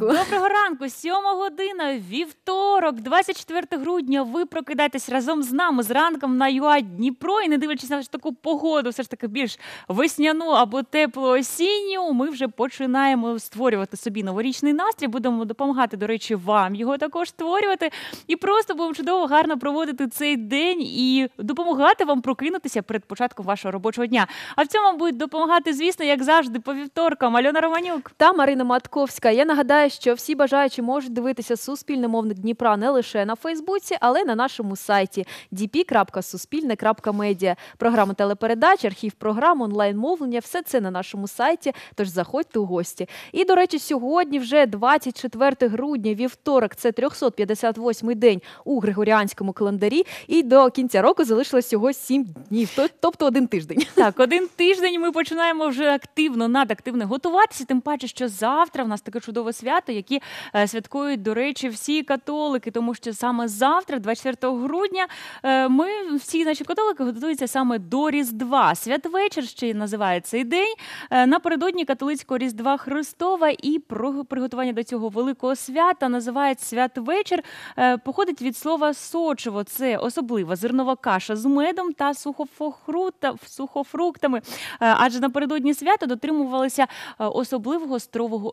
Раночку. Доброго ранку, сьома година, вівторок, 24 грудня. Ви прокидаєтесь разом з нами з ранком на ЮА Дніпро. І не дивлячись на таку погоду, все ж таки більш весняну або тепло осінню. Ми вже починаємо створювати собі новорічний настрій. Будемо допомагати, до речі, вам його також створювати. І просто будемо чудово гарно проводити цей день і допомагати вам прокинутися перед початком вашого робочого дня. А в цьому будуть допомагати, звісно, як завжди, по вівторкам. Альона Романюк та Марина Матковська. Я нагадаю, що всі бажаючі можуть дивитися суспільне мовник Дніпра не лише на Фейсбуці, але й на нашому сайті dp.suspільне.media. Програма телепередач, архів програм, онлайн мовлення все це на нашому сайті. Тож заходьте у гості. І до речі, сьогодні вже 24 грудня, вівторок, це 358-й день у Григоріанському календарі. І до кінця року залишилось всього 7 днів, тобто один тиждень. Так, один тиждень ми починаємо вже активно надактивно готуватися. Тим паче, що завтра в нас таке чудове свято, які е, святкують, до речі, всі католики, тому що саме завтра, 24 грудня, е, ми всі наші католики готуються саме до Різдва. Святвечір ще називає цей день. Е, напередодні католицького Різдва Христова і про приготування до цього великого свята називають святвечір. Походить від слова сочево. Це особлива зернова каша з медом та сухофруктами. Адже напередодні свята дотримувалися особливого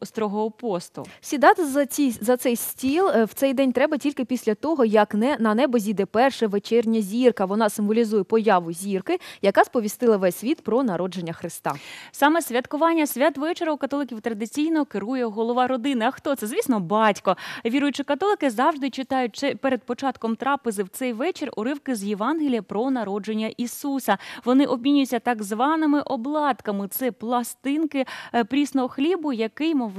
строгого посту. Сідати за ці за цей стіл е, в цей день треба тільки після того, як не на небо зійде перша вечірня зірка. Вона символізує появу зірки, яка сповістила весь світ про народження Христа. Саме святкування святвечора у католиків традиційно керує голова родини. А хто це? Звісно, батько. Віруючі католики завжди читають перед початком трапези в цей вечір уривки з Євангелія про народження Ісуса. Вони обмінюються так званими обладками. Це пластинки е, прісного хлібу, який мов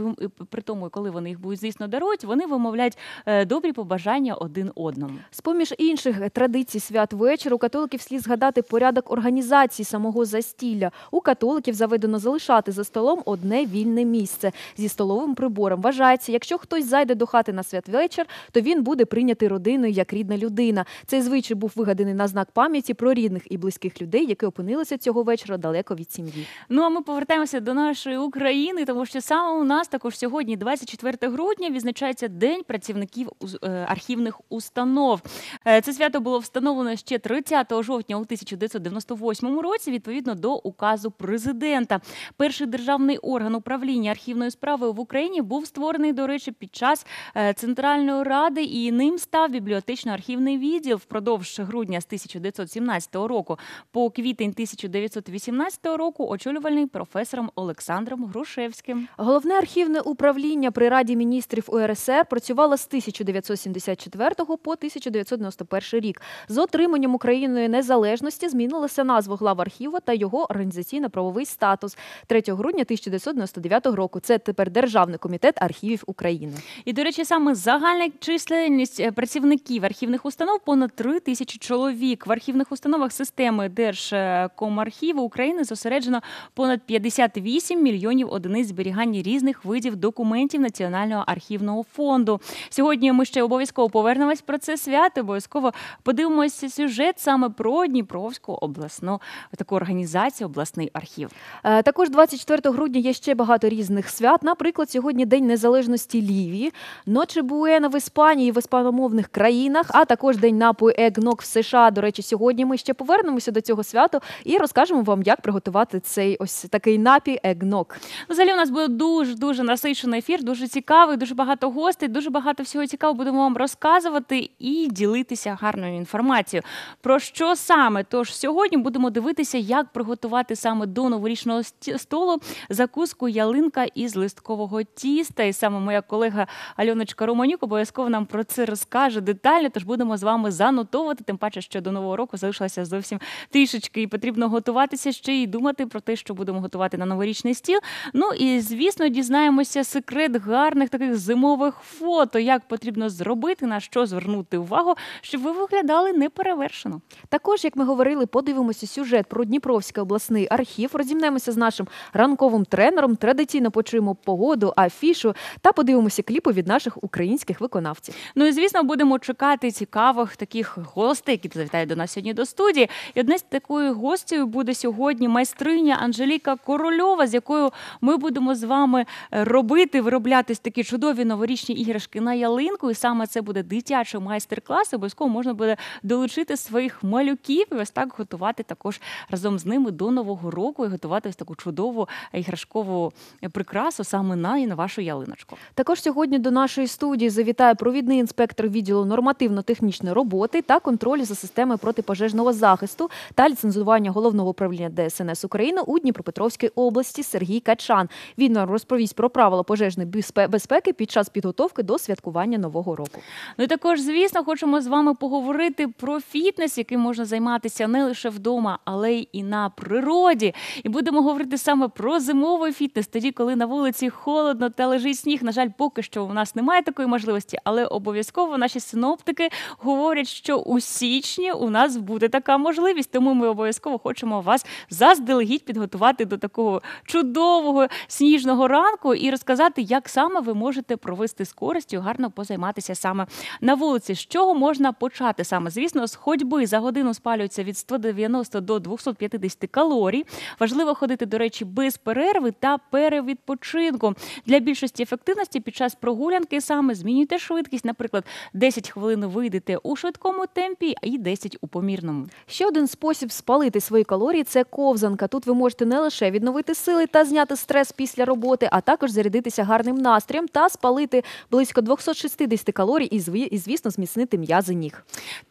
при тому, коли вони їх будуть звісно дарують, вони вимовляють е, добрі побажання один одному. З поміж інших традицій свят вечора у католиків слід згадати порядок організації самого застілля. У католиків заведено залишати за столом одне вільне місце зі столовим прибором. Вважається, якщо хтось зайде до хати на святвечір, то він буде прийнятий родиною як рідна людина. Цей звичай був вигаданий на знак пам'яті про рідних і близьких людей, які опинилися цього вечора далеко від сім'ї. Ну а ми повертаємося до нашої України, тому що саме у нас також сьогодні, 24 грудня, відзначається День працівників е, архівних установ. Е, це свято було встановлено ще 30 жовтня у 1998 році, відповідно до указу президента. Перший державний орган управління архівною справою в Україні був створений, до речі, під час е, центральної ради, і ним став бібліотечно-архівний відділ впродовж грудня з 1917 року по квітень 1918 року, очолювальний професором Олександром Грушевським. Головне архівне управління при раді міністрів УРСР працювало з 1974 по 1991 рік. З отриманням Україною незалежності змінилася назва глав архіву та його організаційно-правовий статус 3 грудня 1999 року. Це тепер Державний комітет архівів України. І до речі, саме загальна численність е, працівників архівних установ понад 3 тисячі чоловік. В архівних установах системи Держкомархіву України зосереджено понад 58 мільйонів одиниць зберігання різних видів документів Національного архівного фонду. Сьогодні ми ще обов'язково повернемось про це свято. Обов'язково подивимося сюжет саме про Дніпровську обласну таку організацію, обласний архів. Е, також 24 грудня є ще багато різних свят. Наприклад, сьогодні День Незалежності Лівії, Ночі Буена в Іспанії в іспаномовних країнах, а також День напою Егнок в США. До речі, сьогодні ми ще повернемося до цього святу і розкажемо вам, як приготувати цей ось такий напій Егнок. Взагалі у нас буде дуже дуже насичений ефір, дуже цікавий, дуже багато гостей, дуже багато всього цікавого будемо вам розказувати і ділитися гарною інформацією. Про що саме? Тож сьогодні будемо дивитися, як приготувати саме до новорічного столу закуску ялинка із листкового тіста. І саме моя колега Альоночка Романюк обов'язково нам про це розкаже детально. Тож будемо з вами занотовувати. Тим паче, що до нового року залишилося зовсім трішечки, і потрібно готуватися ще й думати про те, що будемо готувати на новорічний стіл. Ну і звісно, дізнаємося секрет гарних таких зимових фото, як потрібно зробити, на що звернути увагу, щоб ви виглядали неперевершено. Також, як ми говорили, подивимося сюжет про Дніпровський обласний архів. Розімнемося з нашим ранковим тренером. Традиційно почуємо погоду, афішу та подивимося кліпи від наших українських виконавців. Ну і звісно, будемо чекати цікавих таких гостей, які завітають до нас сьогодні до студії. І одне з такою гостею буде сьогодні майстриня Анжеліка Корольова, з якою ми будемо з вами робити створити, виробляти такі чудові новорічні іграшки на ялинку, і саме це буде дитячий майстер-клас. Обов'язково можна буде долучити своїх малюків і ось так готувати також разом з ними до нового року і готувати ось таку чудову іграшкову прикрасу саме на і на вашу ялиночку. Також сьогодні до нашої студії завітає провідний інспектор відділу нормативно-технічної роботи та контролю за системою протипожежного захисту та ліцензування головного управління ДСНС України у Дніпропетровській області Сергій Качан. Він розповість про правила пожежної безпеки під час підготовки до святкування нового року. Ну і також, звісно, хочемо з вами поговорити про фітнес, яким можна займатися не лише вдома, але й і на природі. І будемо говорити саме про зимовий фітнес, тоді, коли на вулиці холодно та лежить сніг. На жаль, поки що у нас немає такої можливості, але обов'язково наші синоптики говорять, що у січні у нас буде така можливість. Тому ми обов'язково хочемо вас заздалегідь підготувати до такого чудового сніжного ранку і розказати, як саме ви можете провести з користю, гарно позайматися саме на вулиці. З чого можна почати саме? Звісно, з ходьби за годину спалюється від 190 до 250 калорій. Важливо ходити, до речі, без перерви та перевідпочинку. Для більшості ефективності під час прогулянки саме змінюйте швидкість. Наприклад, 10 хвилин вийдете у швидкому темпі і 10 у помірному. Ще один спосіб спалити свої калорії це ковзанка. Тут ви можете не лише відновити сили та зняти стрес після роботи, а також зарядитися гарним настроєм та спалити близько 260 калорій і, звісно, зміцнити м'язи ніг.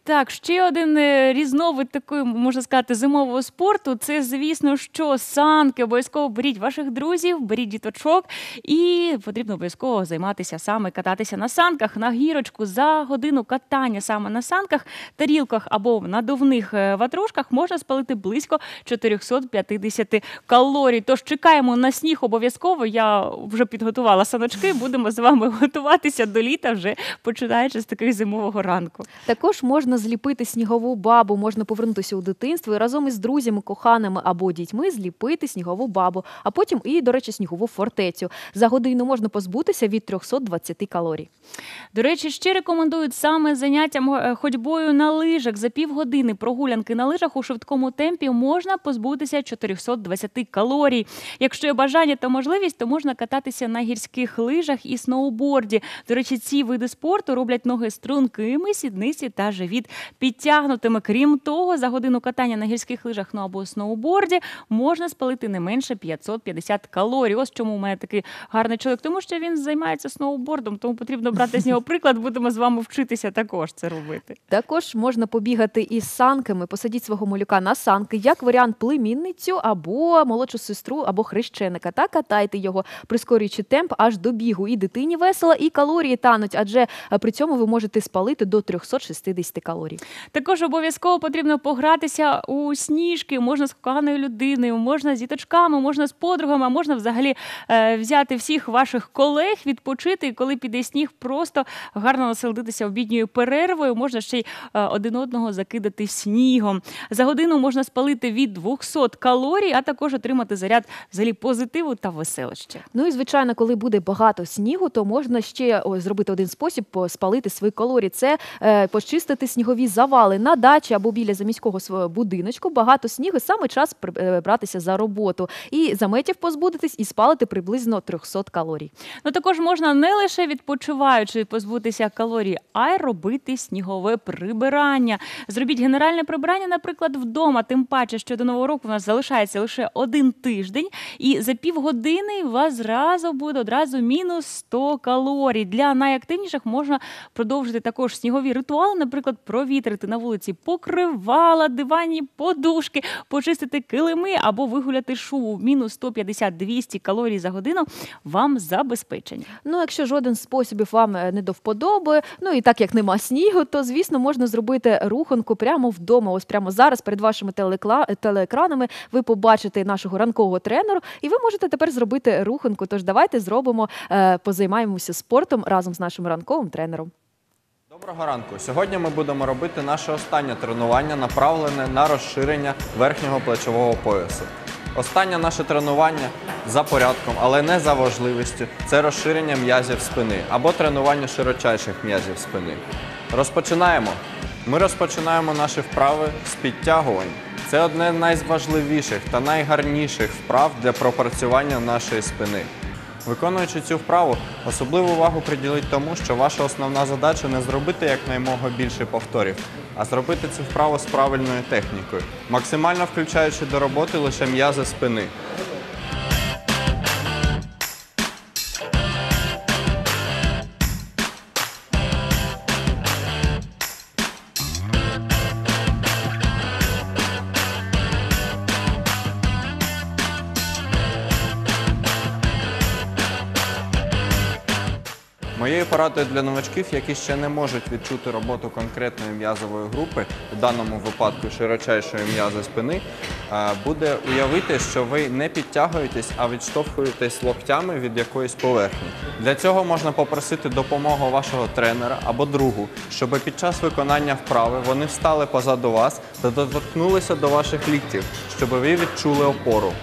Так, ще один е, різновид такої, можна сказати, зимового спорту. Це, звісно, що санки. Обов'язково беріть ваших друзів, беріть діточок, і потрібно обов'язково займатися саме кататися на санках, на гірочку за годину катання саме на санках, тарілках або надувних е, ватрушках можна спалити близько 450 калорій. Тож чекаємо на сніг обов'язково. Я вже підготувала саночки. Будемо з вами готуватися до літа, вже починаючи з таких зимового ранку. Також можна зліпити снігову бабу, можна повернутися у дитинство і разом із друзями, коханими або дітьми зліпити снігову бабу, а потім і, до речі, снігову фортецю. За годину можна позбутися від 320 калорій. До речі, ще рекомендують саме заняття мо- е, ходьбою на лижах. За півгодини прогулянки на лижах у швидкому темпі можна позбутися 420 калорій. Якщо є бажання та можливість, то можна кататися на гірських лижах і сноуборді. До речі, ці види спорту роблять ноги стрункими, сідниці та живіт підтягнутими. Крім того, за годину катання на гірських лижах ну або сноуборді можна спалити не менше 550 калорій. Ось чому у мене такий гарний чоловік, тому що він займається сноубордом, тому потрібно брати з нього приклад. Будемо з вами вчитися також це робити. Також можна побігати із санками, посадіть свого малюка на санки, як варіант племінницю або молодшу сестру, або хрещеника. Та катайте його, прискорюючи темп аж до бігу. І дитині весело, і калорії тануть, адже е, при цьому ви можете спалити до 360 калорій. Також обов'язково потрібно погратися у сніжки. Можна з коханою людиною, можна з діточками, можна з подругами, а можна взагалі е, взяти всіх ваших колег, відпочити. І коли піде сніг, просто гарно насолодитися обідньою перервою. Можна ще й е, один одного закидати снігом. За годину можна спалити від 200 калорій, а також отримати заряд взагалі позитиву та веселоща. Ну і звичайно, коли буде багато снігу, то можна ще зробити один спосіб по- спалити свої калорії. Це е, почистити снігові завали на дачі або біля заміського свого будиночку. Багато снігу саме час е, братися за роботу і заметів позбудетись і спалити приблизно 300 калорій. Ну також можна не лише відпочиваючи позбутися калорій, а й робити снігове прибирання. Зробіть генеральне прибирання, наприклад, вдома. Тим паче, що до нового року у нас залишається лише один тиждень, і за півгодини вас зразу буде одразу мінус 100 калорій. Для найактивніших можна продовжити також снігові ритуали, наприклад, провітрити на вулиці покривала, диванні подушки, почистити килими або вигуляти шубу. Мінус 150-200 калорій за годину вам забезпечені. Ну, якщо жоден з способів вам е, не до вподоби, ну і так як нема снігу, то звісно можна зробити руханку прямо вдома. Ось прямо зараз перед вашими телеекранами ви побачите нашого ранкового тренера, і ви можете тепер зробити руханку. Тож давайте зробимо, е, позаймаємося спортом разом з нашим ранковим тренером. Доброго ранку. Сьогодні ми будемо робити наше останнє тренування, направлене на розширення верхнього плечового поясу. Останнє наше тренування за порядком, але не за важливістю. Це розширення м'язів спини або тренування широчайших м'язів спини. Розпочинаємо. Ми розпочинаємо наші вправи з підтягувань. Це одне з найважливіших та найгарніших вправ для пропрацювання нашої спини. Виконуючи цю вправу, особливу увагу приділіть тому, що ваша основна задача не зробити якнаймога більше повторів, а зробити цю вправу з правильною технікою, максимально включаючи до роботи лише м'язи спини. Моєю порадою для новачків, які ще не можуть відчути роботу конкретної м'язової групи, у даному випадку широчайшої м'язи спини, буде уявити, що ви не підтягуєтесь, а відштовхуєтесь локтями від якоїсь поверхні. Для цього можна попросити допомогу вашого тренера або другу, щоб під час виконання вправи вони встали позаду вас та доторкнулися до ваших ліктів, щоб ви відчули опору.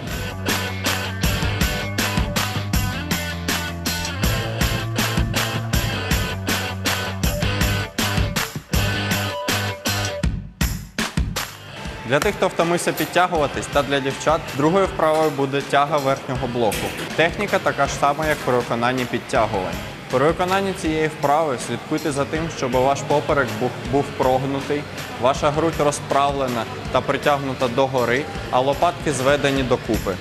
Для тих, хто втомився підтягуватись, та для дівчат другою вправою буде тяга верхнього блоку. Техніка така ж сама, як при виконанні підтягувань. При виконанні цієї вправи слідкуйте за тим, щоб ваш поперек був, був прогнутий, ваша грудь розправлена та притягнута догори, а лопатки зведені докупи.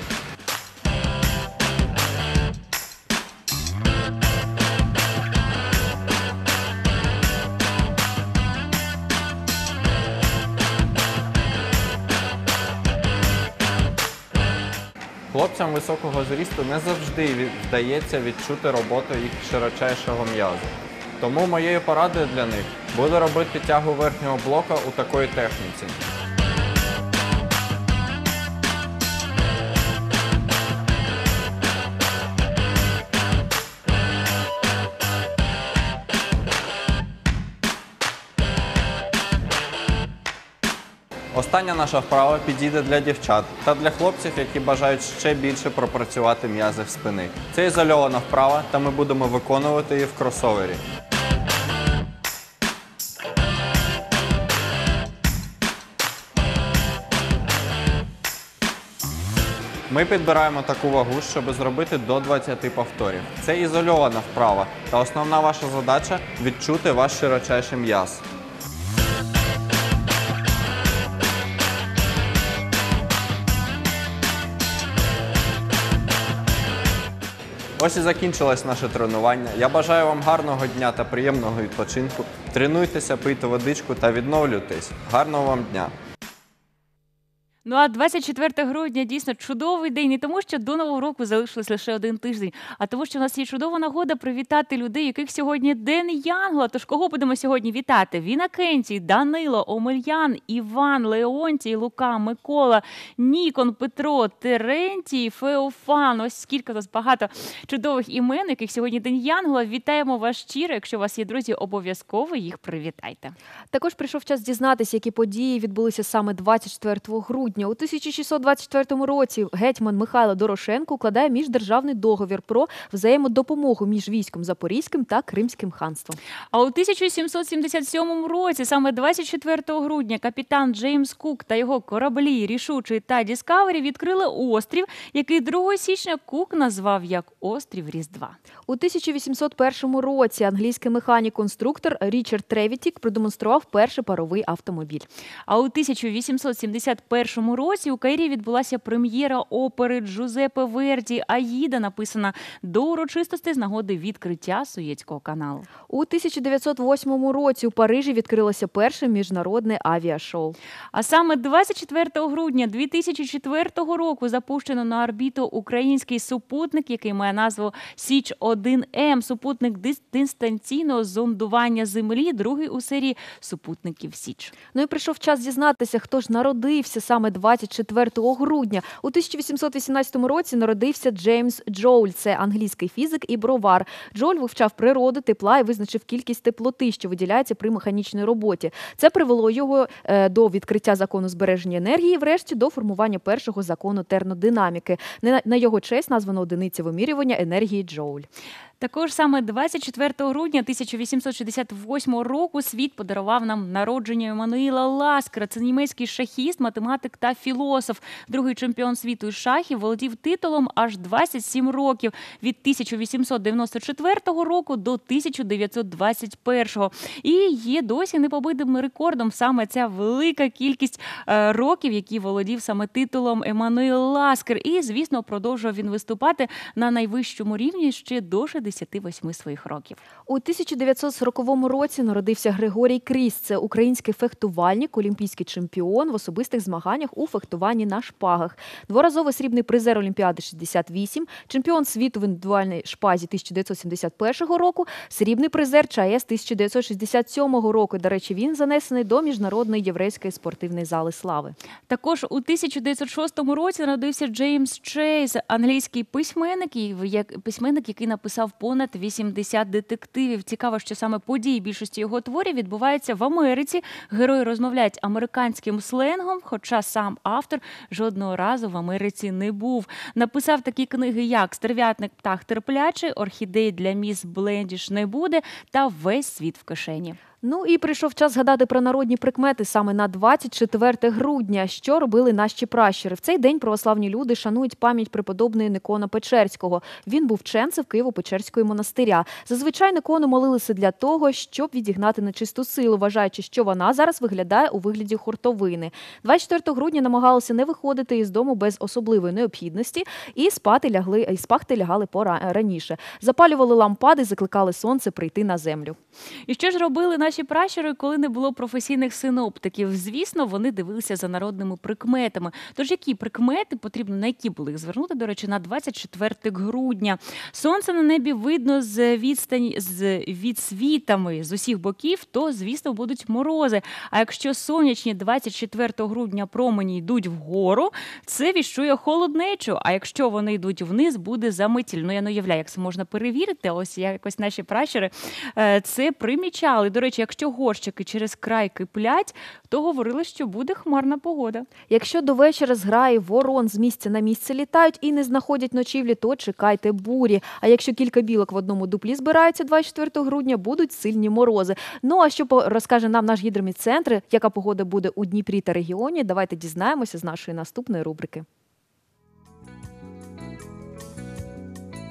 Хлопцям високого зрісту не завжди вдається відчути роботу їх широчайшого м'язу. Тому моєю порадою для них буде робити тягу верхнього блока у такої техніці. Остання наша вправа підійде для дівчат та для хлопців, які бажають ще більше пропрацювати м'язи в спини. Це ізольована вправа, та ми будемо виконувати її в кросовері. Ми підбираємо таку вагу, щоб зробити до 20 повторів. Це ізольована вправа, та основна ваша задача відчути ваш широчайший м'яз. Ось і закінчилось наше тренування. Я бажаю вам гарного дня та приємного відпочинку. Тренуйтеся, пийте водичку та відновлюйтесь. Гарного вам дня! Ну а 24 грудня дійсно чудовий день, не тому, що до нового року залишилось лише один тиждень, а тому, що у нас є чудова нагода привітати людей, яких сьогодні День Янгла. Тож кого будемо сьогодні вітати? Вінакентій, Данило, Омельян, Іван, Леонтій, Лука, Микола, Нікон, Петро, Терентій, Феофан. Ось скільки у нас багато чудових імен, яких сьогодні День Янгла. Вітаємо вас щиро. Якщо у вас є друзі, обов'язково їх привітайте. Також прийшов час дізнатися, які події відбулися саме 24 грудня. У 1624 році гетьман Михайло Дорошенко укладає міждержавний договір про взаємодопомогу між військом Запорізьким та Кримським ханством. А у 1777 році, саме 24 грудня, капітан Джеймс Кук та його кораблі Рішучий та Діскавері відкрили острів, який 2 січня Кук назвав як острів Різдва. У 1801 році англійський механік-конструктор Річард Тревітік продемонстрував перший паровий автомобіль. А у 1881 році у Каїрі відбулася прем'єра опери Джузеппе Верді Аїда, написана до урочистостей з нагоди відкриття Суєцького каналу. У 1908 році у Парижі відкрилося перше міжнародне авіашоу. А саме 24 грудня 2004 року запущено на орбіту український супутник, який має назву Січ 1 М. Супутник дис- дистанційного зондування Землі, другий у серії супутників Січ. Ну і прийшов час дізнатися, хто ж народився саме 24 грудня. У 1818 році народився Джеймс Джоуль. Це англійський фізик і бровар. Джоуль вивчав природу тепла і визначив кількість теплоти, що виділяється при механічній роботі. Це привело його е, до відкриття закону збереження енергії, і врешті до формування першого закону термодинаміки. На на його честь названо одиниця вимірювання енергії Джоуль. Також саме 24 грудня 1868 року світ подарував нам народження Еммануїла Ласкера. Це німецький шахіст, математик та філософ. Другий чемпіон світу із шахів володів титулом аж 27 років від 1894 року до 1921. І є досі непобитим рекордом саме ця велика кількість е, років, які володів саме титулом Еммануїл Ласкер. І, звісно, продовжував він виступати на найвищому рівні ще до 68 своїх років. У 1940 році народився Григорій Кріс. Це український фехтувальник, олімпійський чемпіон в особистих змаганнях у фехтуванні на шпагах. Дворазовий срібний призер Олімпіади 68, чемпіон світу в індивідуальній шпазі 1971 року, срібний призер ЧАЕС 1967 року. До речі, він занесений до міжнародної єврейської спортивної зали слави. Також у 1906 році народився Джеймс Чейз, англійський письменник, письменник, який написав понад 80 детективів. Цікаво, що саме події більшості його творів відбуваються в Америці. Герої розмовляють американським сленгом, хоча сам автор жодного разу в Америці не був. Написав такі книги, як Стерв'ятник птах терплячий, Орхідей для міс Блендіш не буде та Весь світ в кишені. Ну і прийшов час згадати про народні прикмети саме на 24 грудня. Що робили наші пращури? В цей день православні люди шанують пам'ять преподобної Никона Печерського. Він був вченцем Києво-Печерської монастиря. Зазвичай Никону молилися для того, щоб відігнати нечисту силу, вважаючи, що вона зараз виглядає у вигляді хуртовини. 24 грудня намагалися не виходити із дому без особливої необхідності і спати лягли і спати лягали пора раніше. Запалювали лампади, закликали сонце прийти на землю. І що ж робили наші пращури, коли не було професійних синоптиків? Звісно, вони дивилися за народними прикметами. Тож які прикмети потрібно на які були їх звернути, до речі, на 24 грудня. Сонце на небі видно з відстані з відсвітами з усіх боків, то звісно будуть морози. А якщо сонячні 24 грудня промені йдуть вгору, це віщує холоднечу. А якщо вони йдуть вниз, буде заметіль. Ну я не уявляю, як це можна перевірити. Ось якось наші пращури е, це примічали. До речі, якщо горщики через край киплять, то говорили, що буде хмарна погода. Якщо до вечора зграє ворон з місця на місце літають і не знаходять ночівлі, то чекайте бурі. А якщо кілька білок в одному дуплі збираються 24 грудня, будуть сильні морози. Ну а що розкаже нам наш гідроміцентр, яка погода буде у Дніпрі та регіоні? Давайте дізнаємося з нашої наступної рубрики.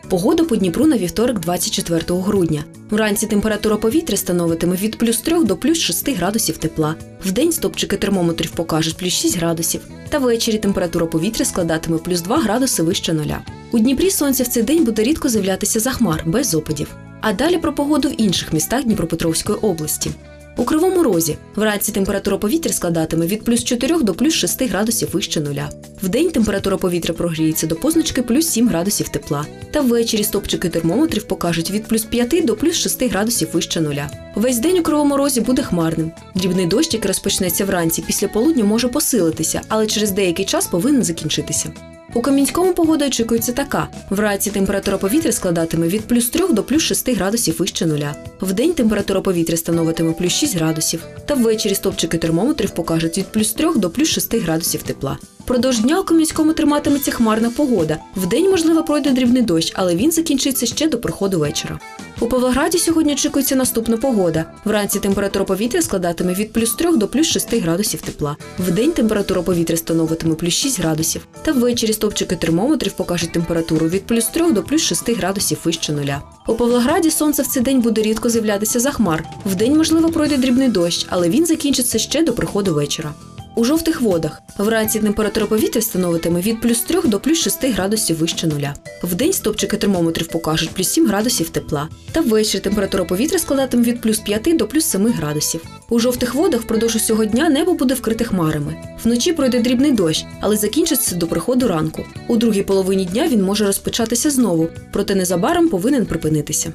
Погода по Дніпру на вівторок 24 грудня. Вранці температура повітря становитиме від плюс 3 до плюс 6 градусів тепла. Вдень стопчики термометрів покажуть плюс 6 градусів. Та ввечері температура повітря складатиме плюс 2 градуси вище нуля. У Дніпрі сонце в цей день буде рідко з'являтися за хмар, без опадів. А далі про погоду в інших містах Дніпропетровської області. У Кривому Розі вранці температура повітря складатиме від плюс 4 до плюс 6 градусів вище нуля. Вдень температура повітря прогріється до позначки плюс 7 градусів тепла. Та ввечері стопчики термометрів покажуть від плюс 5 до плюс 6 градусів вище нуля. Весь день у Кривому Розі буде хмарним. Дрібний дощ, який розпочнеться вранці після полудня, може посилитися, але через деякий час повинен закінчитися. У Кам'янському погода очікується така: вранці температура повітря складатиме від плюс 3 до плюс 6 градусів вище нуля. Вдень температура повітря становитиме плюс 6 градусів. Та ввечері стопчики термометрів покажуть від плюс 3 до плюс 6 градусів тепла. Продовж дня у Кам'янському триматиметься хмарна погода. Вдень, можливо, пройде дрібний дощ, але він закінчиться ще до приходу вечора. У Павлограді сьогодні очікується наступна погода. Вранці температура повітря складатиме від плюс 3 до плюс 6 градусів тепла. Вдень температура повітря становитиме плюс 6 градусів. Та ввечері стовпчики термометрів покажуть температуру від плюс 3 до плюс 6 градусів вище нуля. У Павлограді сонце в цей день буде рідко з'являтися за хмар. Вдень, можливо, пройде дрібний дощ, але він закінчиться ще до приходу вечора. У жовтих водах вранці температура повітря становитиме від плюс 3 до плюс 6 градусів вище нуля. Вдень стопчики термометрів покажуть плюс 7 градусів тепла. Та ввечері температура повітря складатиме від плюс 5 до плюс 7 градусів. У жовтих водах впродовж усього дня небо буде вкрите хмарами. Вночі пройде дрібний дощ, але закінчиться до приходу ранку. У другій половині дня він може розпочатися знову, проте незабаром повинен припинитися.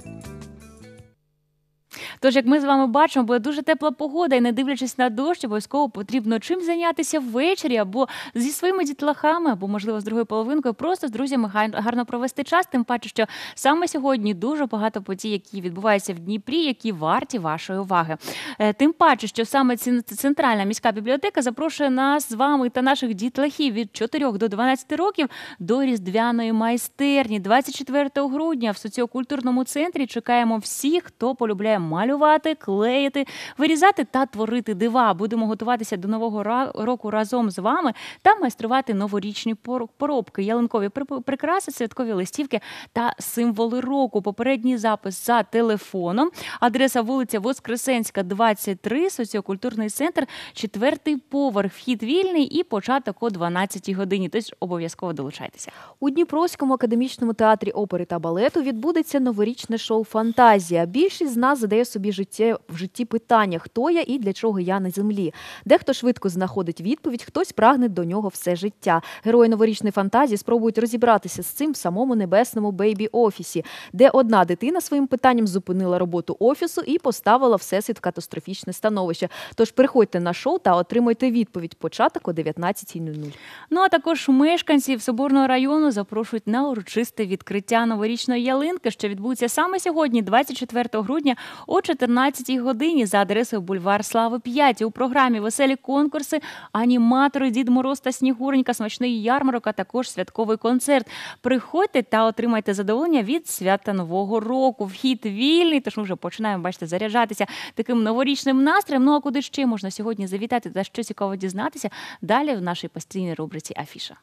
Тож, як ми з вами бачимо, буде дуже тепла погода, і не дивлячись на дощ, обов'язково потрібно чим зайнятися ввечері або зі своїми дітлахами, або можливо з другою половинкою, просто з друзями гарно провести час. Тим паче, що саме сьогодні дуже багато подій, які відбуваються в Дніпрі, які варті вашої уваги. Е, тим паче, що саме центральна міська бібліотека запрошує нас з вами та наших дітлахів від 4 до 12 років до різдвяної майстерні. 24 грудня в соціокультурному центрі чекаємо всіх, хто полюбляє малювати, клеїти, вирізати та творити дива. Будемо готуватися до нового року разом з вами та майструвати новорічні поробки, ялинкові прикраси, святкові листівки та символи року. Попередній запис за телефоном. Адреса вулиця Воскресенська, 23, соціокультурний центр, четвертий поверх. Вхід вільний і початок о 12 годині. Тож обов'язково долучайтеся. У Дніпровському академічному театрі опери та балету відбудеться новорічне шоу Фантазія. Більшість з нас задає собі життя в житті питання, хто я і для чого я на землі. Дехто швидко знаходить відповідь, хтось прагне до нього все життя. Герої новорічної фантазії спробують розібратися з цим в самому небесному бейбі офісі, де одна дитина своїм питанням зупинила роботу офісу і поставила всесвіт в катастрофічне становище. Тож приходьте на шоу та отримуйте відповідь. Початок о 19.00. Ну а також мешканців Соборного району запрошують на урочисте відкриття новорічної ялинки, що відбудеться саме сьогодні, 24 грудня, о 14 годині, за адресою бульвар Слави 5. У програмі веселі конкурси, аніматори, Дід Мороз та Снігуренька, смачний ярмарок, а також святковий концерт. Приходьте та отримайте задоволення від свята Нового року. Вхід вільний, тож ми вже починаємо бачите, заряджатися таким новорічним настроєм. Ну а куди ще можна сьогодні завітати та що цікаво дізнатися? Далі в нашій постійній рубриці Афіша.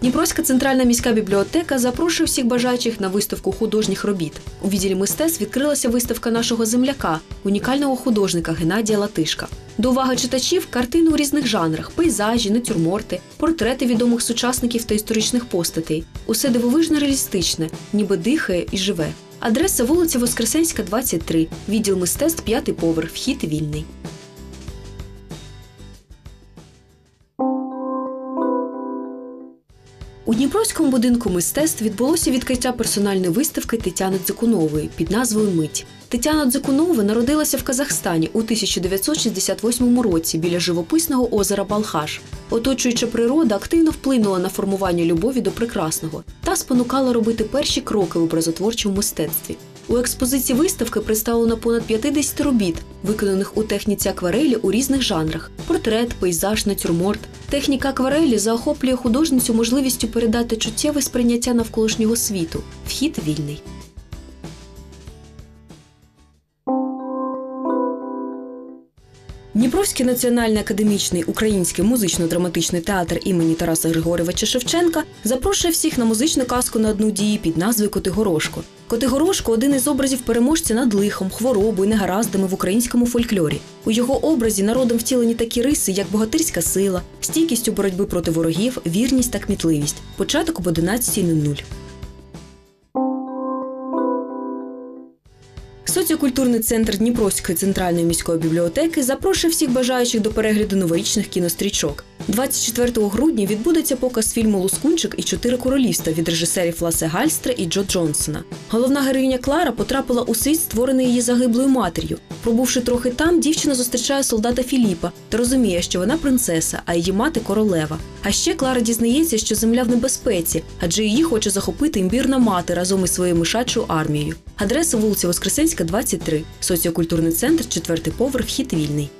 Дніпровська центральна міська бібліотека запрошує всіх бажаючих на виставку художніх робіт. У відділі мистецтв відкрилася виставка нашого земляка, унікального художника Геннадія Латишка. До уваги читачів картини у різних жанрах: пейзажі, натюрморти, портрети відомих сучасників та історичних постатей. Усе дивовижно реалістичне, ніби дихає і живе. Адреса вулиця Воскресенська, 23, відділ мистецтв, п'ятий поверх, вхід вільний. У Дніпровському будинку мистецтв відбулося відкриття персональної виставки Тетяни Дзикунової під назвою Мить. Тетяна Дзикунова народилася в Казахстані у 1968 році біля живописного озера Балхаш. Оточуюча природа активно вплинула на формування любові до прекрасного та спонукала робити перші кроки в образотворчому мистецтві. У експозиції виставки представлено понад 50 робіт, виконаних у техніці акварелі у різних жанрах: портрет, пейзаж, натюрморт. Техніка акварелі заохоплює художницю можливістю передати чуттєве сприйняття навколишнього світу. Вхід вільний. Дніпровський національний академічний український музично-драматичний театр імені Тараса Григорьовича Шевченка запрошує всіх на музичну казку на одну дії під назвою Котигорошко. Котигорошко один із образів переможця над лихом, хворобою, негараздами в українському фольклорі. У його образі народом втілені такі риси, як богатирська сила, стійкість у боротьби проти ворогів, вірність та кмітливість. Початок об 11.00. Соціокультурний центр Дніпровської центральної міської бібліотеки запрошує всіх бажаючих до перегляду новорічних кінострічок. 24 грудня відбудеться показ фільму Лускунчик і чотири королівства від режисерів Ласе Гальстра і Джо Джонсона. Головна героїня Клара потрапила у світ, створений її загиблою матір'ю. Пробувши трохи там, дівчина зустрічає солдата Філіпа та розуміє, що вона принцеса, а її мати королева. А ще Клара дізнається, що земля в небезпеці, адже її хоче захопити імбірна мати разом із своєю мишачою армією. Адреса вулиця Воскресенська, 23, соціокультурний центр, четвертий поверх, хід вільний.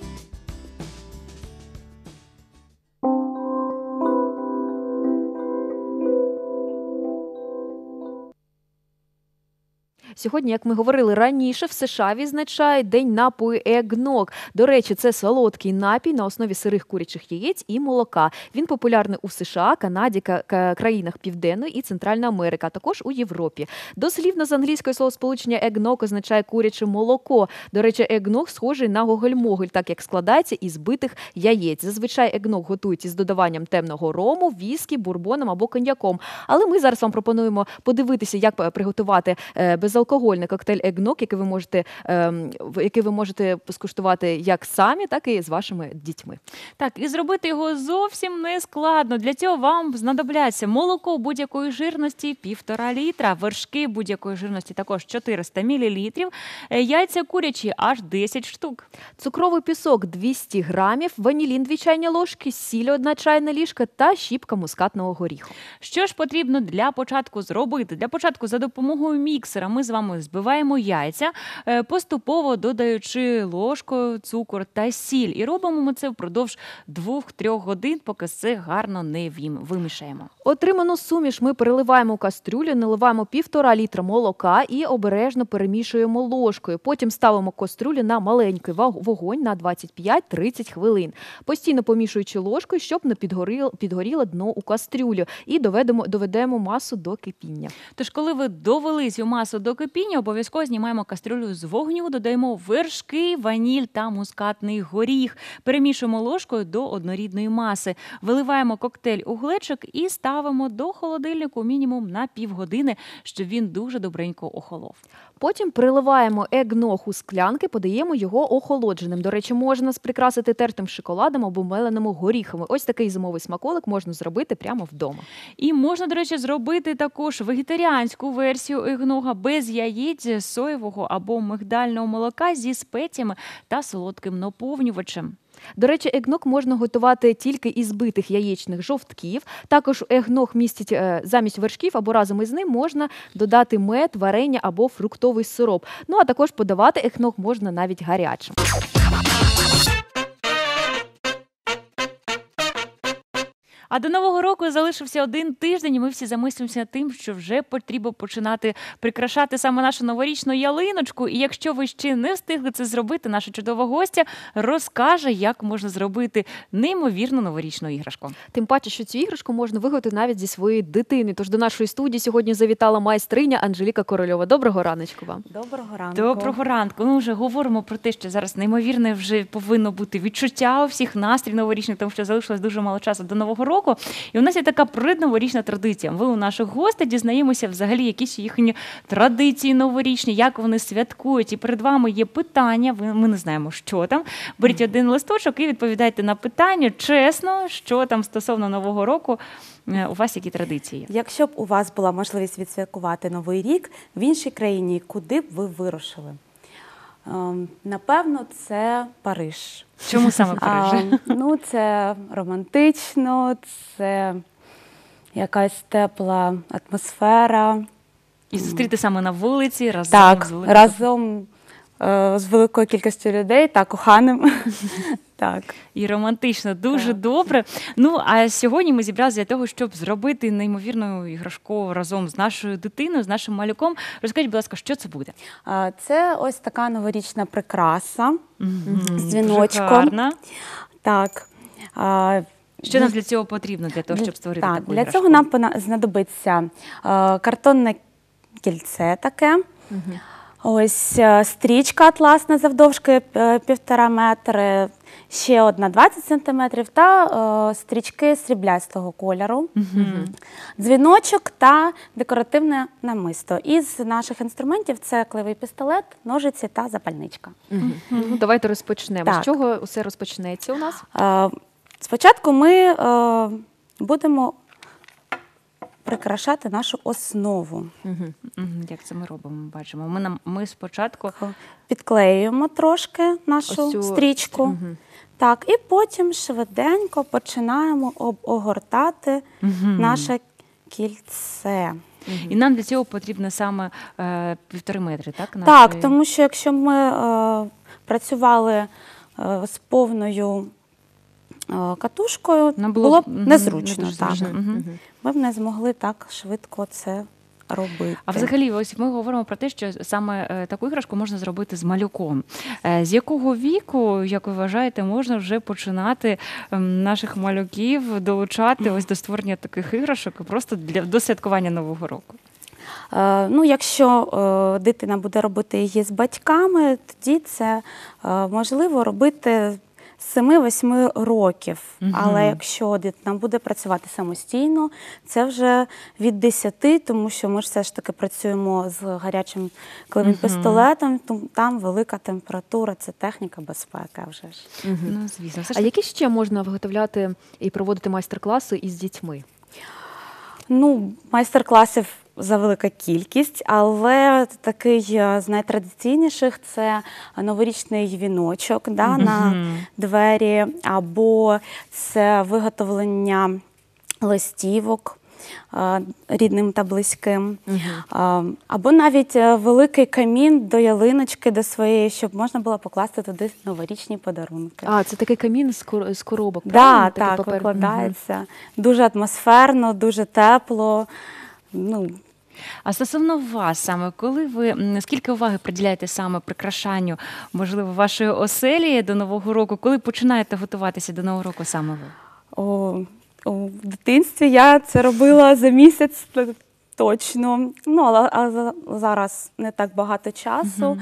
Сьогодні, як ми говорили раніше, в США відзначають день напою егног. До речі, це солодкий напій на основі сирих курячих яєць і молока. Він популярний у США, Канаді, країнах Південної і Центральної Америки, а також у Європі. Дослівно з англійської словосполучення егног означає куряче молоко. До речі, егног схожий на гогольмогель, так як складається із збитих яєць. Зазвичай егног готують із додаванням темного рому, віскі, бурбоном або коньяком. Але ми зараз вам пропонуємо подивитися, як приготувати безалкогольний безалкогольний коктейль Егнок, який ви можете ем, який ви можете скуштувати як самі, так і з вашими дітьми. Так, і зробити його зовсім не складно. Для цього вам знадобляться молоко будь-якої жирності півтора літра, вершки будь-якої жирності також 400 мл, яйця курячі аж 10 штук. Цукровий пісок 200 грамів, ванілін 2 чайні ложки, сіль 1 чайна ліжка та щіпка мускатного горіху. Що ж потрібно для початку зробити? Для початку за допомогою міксера ми з вами збиваємо яйця, е, поступово додаючи ложкою цукор та сіль. І робимо ми це впродовж 2-3 годин, поки все гарно не вимішаємо. Отриману суміш ми переливаємо у кастрюлю, наливаємо півтора літра молока і обережно перемішуємо ложкою. Потім ставимо кастрюлю на маленький вогонь на 25-30 хвилин, постійно помішуючи ложкою, щоб не підгоріло, підгоріло дно у кастрюлю, і доведемо, доведемо масу до кипіння. Тож, коли ви довели цю масу до кипіння, обов'язково знімаємо кастрюлю з вогню, додаємо вершки, ваніль та мускатний горіх. Перемішуємо ложкою до однорідної маси. Виливаємо коктейль у глечик і ставимо до холодильнику мінімум на півгодини, щоб він дуже добренько охолов. Потім приливаємо егног у склянки, подаємо його охолодженим. До речі, можна прикрасити тертим шоколадом або меленими горіхами. Ось такий зимовий смаколик можна зробити прямо вдома. І можна, до речі, зробити також вегетаріанську версію егнога без яєць, соєвого або мигдального молока зі спеціями та солодким наповнювачем. До речі, егног можна готувати тільки із битих яєчних жовтків. Також егног містить е, замість вершків або разом із ним можна додати мед, варення або фруктовий сироп. Ну а також подавати егног можна навіть гарячим. А до нового року залишився один тиждень, і ми всі замислимося тим, що вже потрібно починати прикрашати саме нашу новорічну ялиночку. І якщо ви ще не встигли це зробити, наша чудова гостя розкаже, як можна зробити неймовірну новорічну іграшку. Тим паче, що цю іграшку можна виготовити навіть зі своєї дитини. Тож до нашої студії сьогодні завітала майстриня Анжеліка Корольова. Доброго раночку вам. Доброго ранку. Доброго ранку. Ну вже говоримо про те, що зараз неймовірне вже повинно бути відчуття у всіх настрій новорічний, тому що залишилось дуже мало часу до нового року. І у нас є така предноворічна традиція. Ви у наших гостей дізнаємося взагалі якісь їхні традиції новорічні, як вони святкують. І перед вами є питання. Ми не знаємо, що там. Беріть один листочок і відповідайте на питання чесно, що там стосовно нового року. е, У вас які традиції? Якщо б у вас була можливість відсвяткувати новий рік в іншій країні, куди б ви вирушили? Ем, Напевно, це Париж. Чому саме Париж? А, ну, це романтично, це якась тепла атмосфера. І зустріти саме на вулиці разом Так, з великою разом е, з великою кількістю людей та коханим. Так. І романтично, дуже Так. добре. Ну а сьогодні ми зібралися для того, щоб зробити неймовірну іграшку разом з нашою дитиною, з нашим малюком. Розкажіть, будь ласка, що це буде? Це ось така новорічна прикраса з дзвіночком. гарна. Так. Що нам для цього потрібно для того, щоб створити так, таку для іграшку? цього нам знадобиться картонне кільце таке. Ось е, стрічка атласна завдовжки е, півтора метри, ще одна 20 сантиметрів та е, стрічки сріблястого кольору, дзвіночок та декоративне намисто. Із наших інструментів це клевий пістолет, ножиці та запальничка. Ну, давайте розпочнемо. Так. З чого усе розпочнеться у нас? Спочатку ми будемо прикрашати нашу основу. Як це ми робимо? Ми бачимо. Ми нам ми спочатку Підклеюємо трошки нашу Ось цю стрічку. Так, і потім швиденько починаємо об- огортати наше кільце. і нам для цього потрібно саме е, півтори метри, так? Так, тому що якщо ми е, працювали е, з повною е, катушкою, Нам було, б незручно. не так. зручно. Ми б не змогли так швидко це робити. А взагалі, ось ми говоримо про те, що саме е, таку іграшку можна зробити з малюком. Е, З якого віку, як ви вважаєте, можна вже починати ем, наших малюків долучати ось до створення таких іграшок і просто для до святкування нового року? Е, Ну, якщо дитина буде робити її з батьками, тоді це можливо робити 7-8 років. Мгм. Але якщо дитина буде працювати самостійно, це вже від 10, тому що ми ж все ж таки працюємо з гарячим клевим Мгм. пістолетом, там велика температура, це техніка безпеки вже ж. Ну, звісно, все А які ще можна виготовляти і проводити майстер-класи із дітьми? Ну, майстер-класів за велика кількість, але такий е, з найтрадиційніших це новорічний віночок да, на двері, або це виготовлення листівок е, рідним та близьким, а, або навіть е, великий камін до ялиночки до своєї, щоб можна було покласти туди новорічні подарунки. А, це такий камін з, кор- з коробок. Да, так, папер. викладається. Дуже атмосферно, дуже тепло. Ну, А стосовно вас саме, коли ви скільки уваги приділяєте саме прикрашанню, можливо, вашої оселі до нового року, коли починаєте готуватися до нового року саме ви? о, о, в дитинстві я це робила за місяць точно. Ну, але а зараз не так багато часу.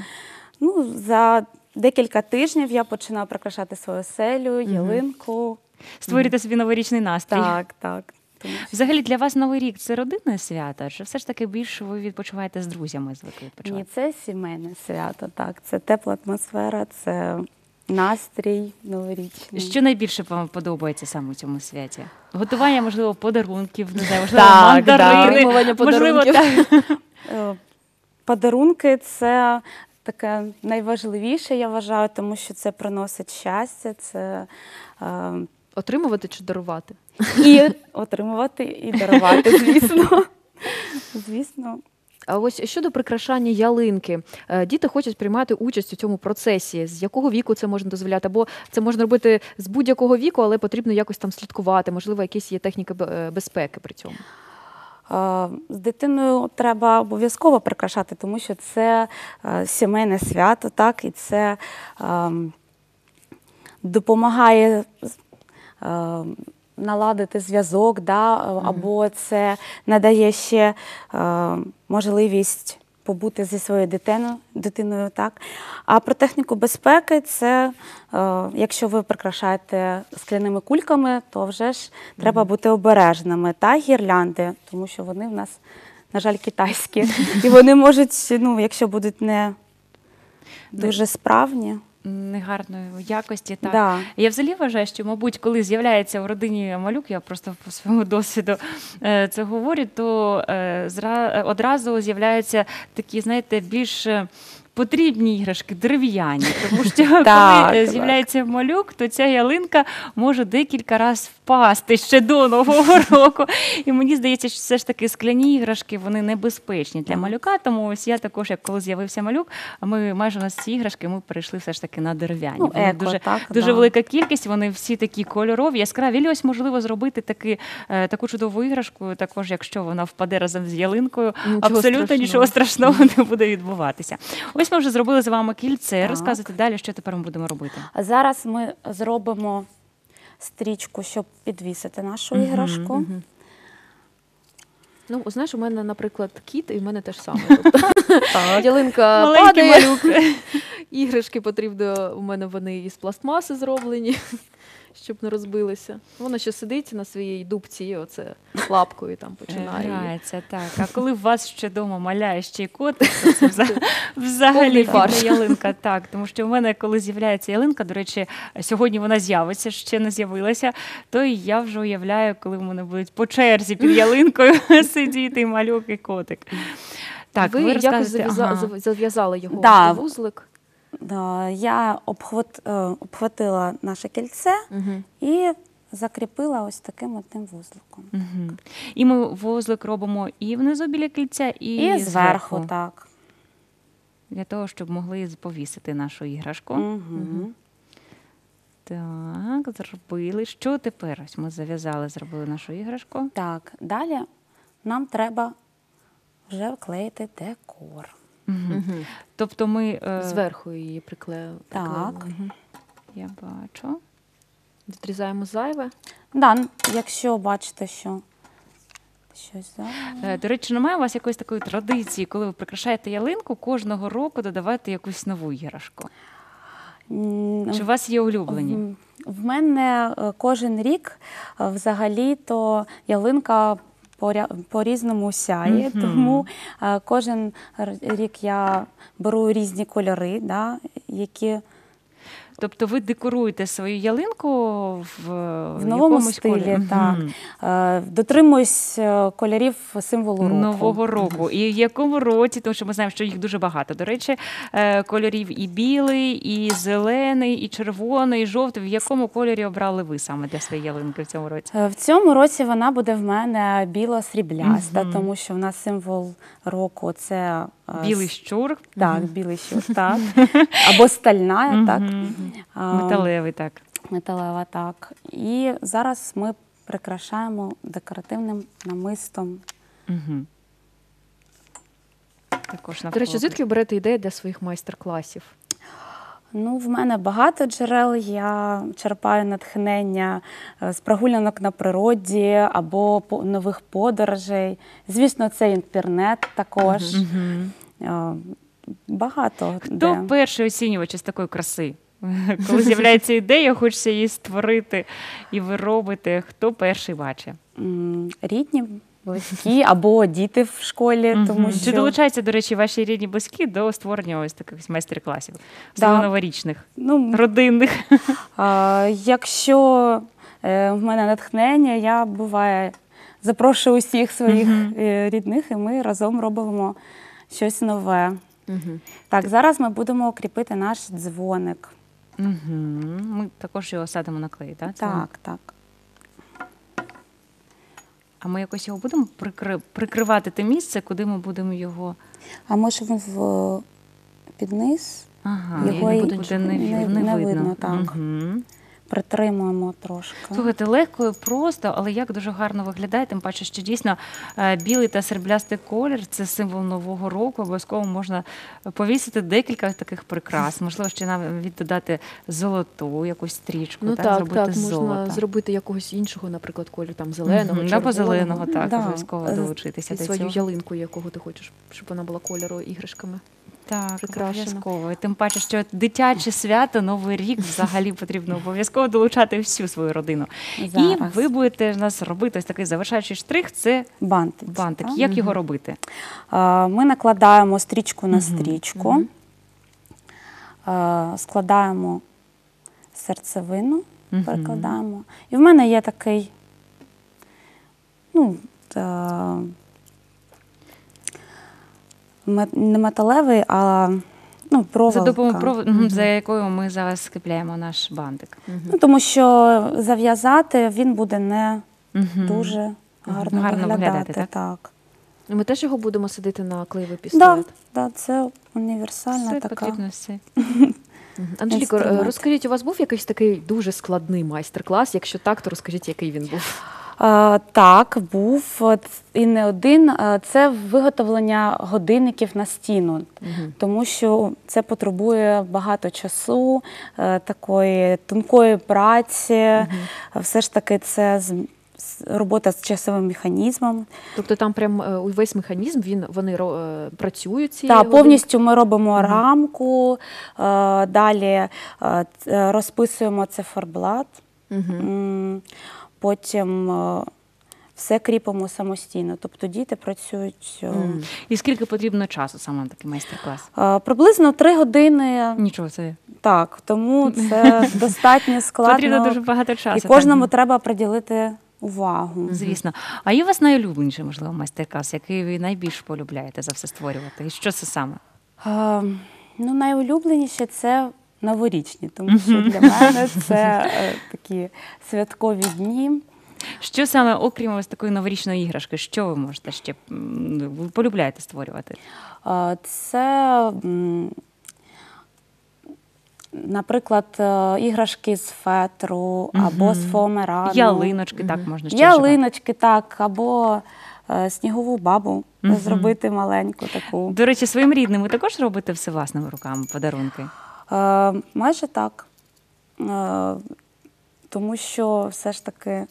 Ну, за декілька тижнів я починаю прикрашати свою оселю, ялинку. Створюєте собі новорічний настрій? Так, так. Взагалі для вас новий рік це родинне свято, чи все ж таки більше ви відпочиваєте з друзями звикли Ні, це сімейне свято, так. Це тепла атмосфера, це настрій новорічний. Що найбільше вам подобається саме у цьому святі? Готування, можливо, подарунків, не знаю, можливо, Так, мандарини, можливо, подарунків. так. Е, Подарунки це таке найважливіше, я вважаю, тому що це приносить щастя, це е, Отримувати чи дарувати? і отримувати, і дарувати, звісно. Звісно. А ось щодо прикрашання ялинки, Е, діти хочуть приймати участь у цьому процесі. З якого віку це можна дозволяти? Або це можна робити з будь-якого віку, але потрібно якось там слідкувати. Можливо, якісь є техніки е, безпеки при цьому. З дитиною треба обов'язково прикрашати, тому що це е, сімейне свято, так, і це ем, допомагає наладити зв'язок, да, е, або це надає ще е, можливість побути зі своєю дитиною, дитиною. Так. А про техніку безпеки це, е, якщо ви прикрашаєте скляними кульками, то вже ж треба бути обережними. Та гірлянди, тому що вони в нас, на жаль, китайські. І вони можуть, ну, якщо будуть не дуже справні. Негарної якості. Так. Да. Я взагалі вважаю, що, мабуть, коли з'являється в родині малюк, я просто по своєму досвіду е, це говорю, то е, зра- е, одразу з'являються такі, знаєте, більш. Потрібні іграшки дерев'яні, тому що коли з'являється малюк, то ця ялинка може декілька разів впасти ще до нового року. І мені здається, що все ж таки скляні іграшки вони небезпечні для малюка. Тому ось я також, як коли з'явився малюк, ми майже на ці іграшки ми перейшли все ж таки на дерев'яні. Ну, еко, дуже так, дуже да. велика кількість. Вони всі такі кольорові, яскраві. І ось можливо зробити таки, е, таку чудову іграшку, також якщо вона впаде разом з ялинкою, Нічого абсолютно страшного. нічого страшного не буде відбуватися. Ось ми вже зробили з вами кільце. Так. Розказуйте далі, що тепер ми будемо робити. Зараз ми зробимо стрічку, щоб підвісити нашу іграшку. Ну, знаєш, у мене, наприклад, кіт, і в мене теж саме. Тобто, ялинка падає, іграшки потрібно, у мене вони із пластмаси зроблені, щоб не розбилися. Вона ще сидить на своїй дубці, оце лапкою там починає. Грається, так. А коли у вас ще вдома маляє ще й котик, то це вза- взагалі ялинка. Так, тому що в мене, коли з'являється ялинка, до речі, сьогодні вона з'явиться, ще не з'явилася, то і я вже уявляю, коли в мене будуть по черзі під ялинкою сидіти і малюк і котик. Так, ви, ви, якось розказуєте, зав'яза- ага. зав- зав'язали його Да. вузлик. Да, Я обхват, е, обхватила наше кільце Угу. і закріпила ось таким одним вузликом. Мгм. І ми вузлик робимо і внизу біля кільця, і, І, зверху, так. для того, щоб могли повісити нашу іграшку. Угу. Так, зробили. Що тепер? Ось ми зав'язали, зробили нашу іграшку. Так, далі нам треба вже вклеїти декор. Угу. Тобто ми е, Зверху її приклеїли. Так. я бачу. Відрізаємо зайве. Да, якщо бачите, що щось зайве. Е, До речі, немає у вас якоїсь такої традиції, коли ви прикрашаєте ялинку, кожного року додавати якусь нову іграшку. М, Чи у вас є улюблені? В, в мене е, кожен рік е, взагалі-то ялинка поря- по-різному сяє, Мгм. тому е, кожен рік я беру різні кольори, да, які Тобто ви декоруєте свою ялинку в, в новому якомусь стилі. кольорі? Так. Е, Дотримуюсь е, кольорів символу року. Нового року. І в якому році, тому що ми знаємо, що їх дуже багато. До речі, е, кольорів і білий, і зелений, і червоний, і жовтий. В якому кольорі обрали ви саме для своєї ялинки в цьому році? В цьому році вона буде в мене біло-срібляста, Мгм. тому що в нас символ року це Білий щур, Так, білий щур, так. Або стальна, так. Металевий, так. Металева, так. І зараз ми прикрашаємо декоративним намистом. Угу. Також До речі, звідки берете ідеї для своїх майстер-класів? Ну, в мене багато джерел. Я черпаю натхнення е, з прогулянок на природі або нових подорожей. Звісно, це інтернет також. Е, Багато. Хто де. перший оцінювач із такої краси? Коли з'являється ідея, хочеться її створити, і ви робите. Хто перший бачить? Рідні, близькі або діти в школі, тому що Чи долучаються, до речі, ваші рідні близькі до створення ось таких майстер-класів, Да. новорічних, ну, родинних? А, якщо е, в мене натхнення, я буває запрошую усіх своїх е, рідних, і ми разом робимо щось нове. Угу. Так, зараз ми будемо кріпити наш дзвоник. Мгм. Ми також його садимо на клей, так? Так, так. А ми якось його будемо прикри... прикривати те місце, куди ми будемо його. А може він в під низ Ага, Його і не, не- не, не видно. видно, так. Мгм. Притримуємо трошки. Слухайте, легко і просто, але як дуже гарно виглядає, тим паче, що дійсно е, білий та сріблястий колір це символ нового року. Обов'язково можна повісити декілька таких прикрас. Можливо, ще навіть додати золоту якусь стрічку, Ну так, так, зробити так, з можна золота. зробити якогось іншого, наприклад, колір там зеленого, червоного. Або зеленого, так, Да. обов'язково Е, долучитися І до свою цього. ялинку, якого ти хочеш, щоб вона була кольору іграшками. Так, прикрашено. обов'язково. І тим паче, що дитяче свято, Новий рік взагалі потрібно обов'язково долучати всю свою родину. Зараз. І ви будете в нас робити ось такий завершаючий штрих це бантик. бантик. так? Як його робити? А, Ми накладаємо стрічку на стрічку, мгм. а, складаємо серцевину, Мгм. перекладаємо. І в мене є такий, ну, мет- не металевий, а ну, проволока. За допомогою пров... Мгм. за якою ми зараз скріпляємо наш бантик. Ну, тому що зав'язати він буде не Мгм. дуже гарно, Гарно виглядати. виглядати, так? так. Ми теж його будемо садити на клеєвий Да, пістолет. да, це універсальна Все така. потрібно все. Анжеліко, е, розкажіть, у вас був якийсь такий дуже складний майстер-клас? Якщо так, то розкажіть, який він був. Е, Так, був і не один. Е, Це виготовлення годинників на стіну, тому що це потребує багато часу, е, такої тонкої праці. Е, Все ж таки, це робота з часовим механізмом. Тобто там прям е, увесь механізм, він вони е, працюють ці Так, повністю ми робимо рамку, е, далі е, розписуємо циферблат, Угу. Потім е, все кріпимо самостійно. Тобто діти працюють. е, І скільки потрібно часу саме на такий майстер-клас? Е, Приблизно три години. Нічого це Так, тому це достатньо складно. потрібно дуже багато часу. І так. кожному треба приділити увагу. Звісно. А є у вас найулюбленіший, можливо, майстер-клас, який ви найбільш полюбляєте за все створювати? І що це саме? Ну, найулюбленіше це новорічні, тому що для мене це е, такі святкові дні. Що саме, окрім ось такої новорічної іграшки, що ви можете ще ви полюбляєте створювати? Е, Це, наприклад, е, іграшки з фетру або з Мгм. фоамирану. Ялиночки, так можна ще вживати. Ялиночки, так, або снігову бабу Мгм. зробити маленьку таку. До речі, своїм рідним ви також робите все власними руками подарунки? Е, майже так. Е, тому що все ж таки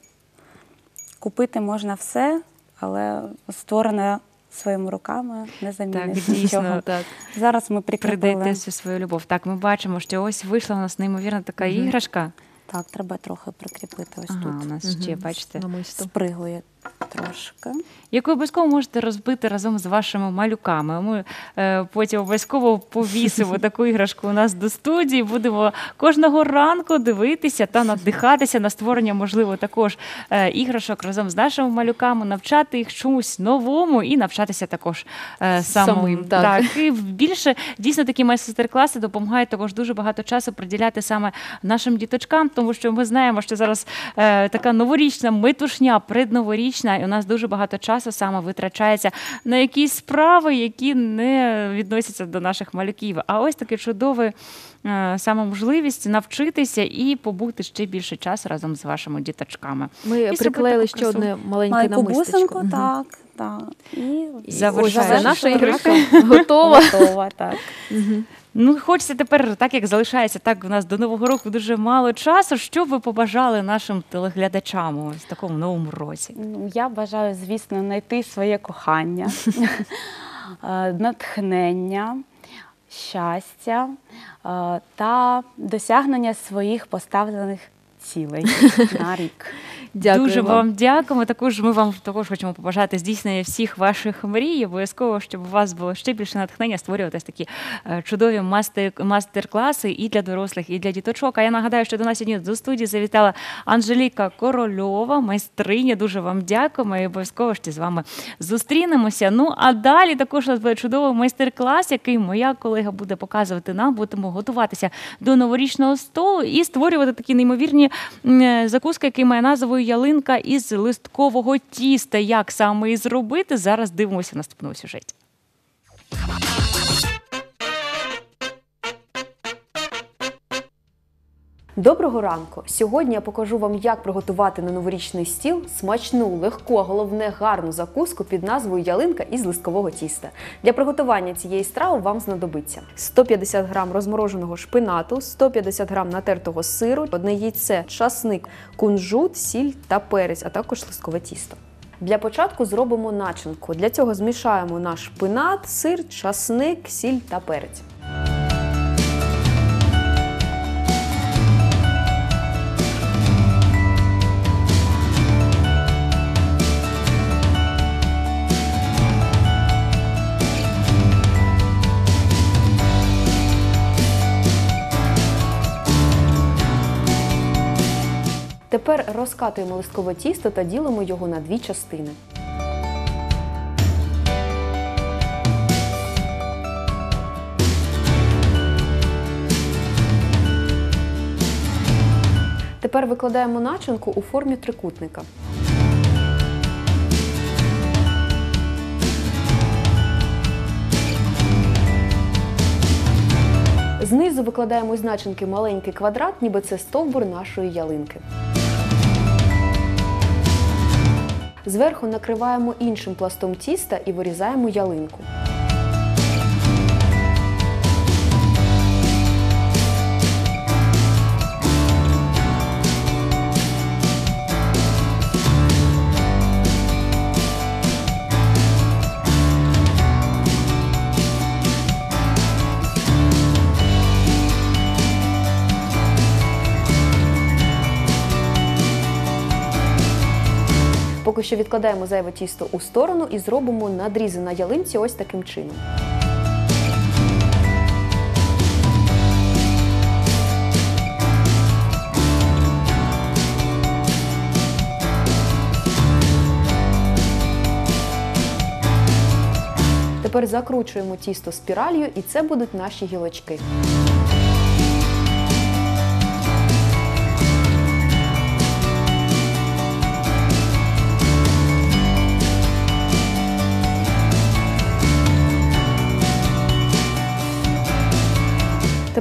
купити можна все, але створене своїми руками не Так, дійсно. нічого. Так. Зараз ми прикріпили. Всю свою любов. Так, ми бачимо, що ось вийшла у нас неймовірна така іграшка. Так, треба трохи прикріпити ось Ага, у тут. нас ще, бачите. Намисто. Спригує трошки. яку обов'язково можете розбити разом з вашими малюками. Ми е, потім обов'язково повісимо таку іграшку у нас до студії. Будемо кожного ранку дивитися та надихатися на створення, можливо, також е, іграшок разом з нашими малюками, навчати їх чомусь новому і навчатися також е, самим. Самим, так. І більше дійсно такі майстер-класи допомагають також дуже багато часу приділяти саме нашим діточкам, тому що ми знаємо, що зараз е, така новорічна метушня, предноворічна, і у нас дуже багато часу саме витрачається на якісь справи, які не відносяться до наших малюків. А ось таке чудове е, саме можливість навчитися і побути ще більше часу разом з вашими діточками. Ми зробити приклеїли ще одне маленьке намистечко. бусинку, Мгм. так, так. І І Завершаємо. ось наша іграшка готова. готова, так. Ну, хочеться тепер, так як залишається так у нас до нового року дуже мало часу. Що ви побажали нашим телеглядачам в такому новому році? Ну, Я бажаю, звісно, знайти своє кохання, е, натхнення, щастя е, та досягнення своїх поставлених цілей на рік. Дякую Дуже вам. вам дякуємо. Також ми вам також хочемо побажати здійснення всіх ваших мрій. Обов'язково, щоб у вас було ще більше натхнення створювати такі е, чудові мастер- мастер-класи і для дорослих, і для діточок. А я нагадаю, що до нас сьогодні до студії завітала Анжеліка Корольова, майстриня. Дуже вам дякуємо і обов'язково ще з вами зустрінемося. Ну а далі також у нас буде чудовий майстер-клас, який моя колега буде показувати нам. Будемо готуватися до новорічного столу і створювати такі неймовірні м, який має назву ялинка із листкового тіста. Як саме і зробити? Зараз дивимося в наступному сюжеті. Доброго ранку! Сьогодні я покажу вам, як приготувати на новорічний стіл смачну, легку, а головне гарну закуску під назвою ялинка із листкового тіста. Для приготування цієї страви вам знадобиться 150 грам розмороженого шпинату, 150 грам натертого сиру, одне яйце, часник, кунжут, сіль та перець, а також листкове тісто. Для початку зробимо начинку. Для цього змішаємо наш шпинат, сир, часник, сіль та перець. Тепер розкатуємо листкове тісто та ділимо його на дві частини. Тепер викладаємо начинку у формі трикутника. Знизу викладаємо з начинки маленький квадрат, ніби це стовбур нашої ялинки. Зверху накриваємо іншим пластом тіста і вирізаємо ялинку. Що відкладаємо зайве тісто у сторону і зробимо надрізи на ялинці ось таким чином. Тепер закручуємо тісто спіралью і це будуть наші гілочки.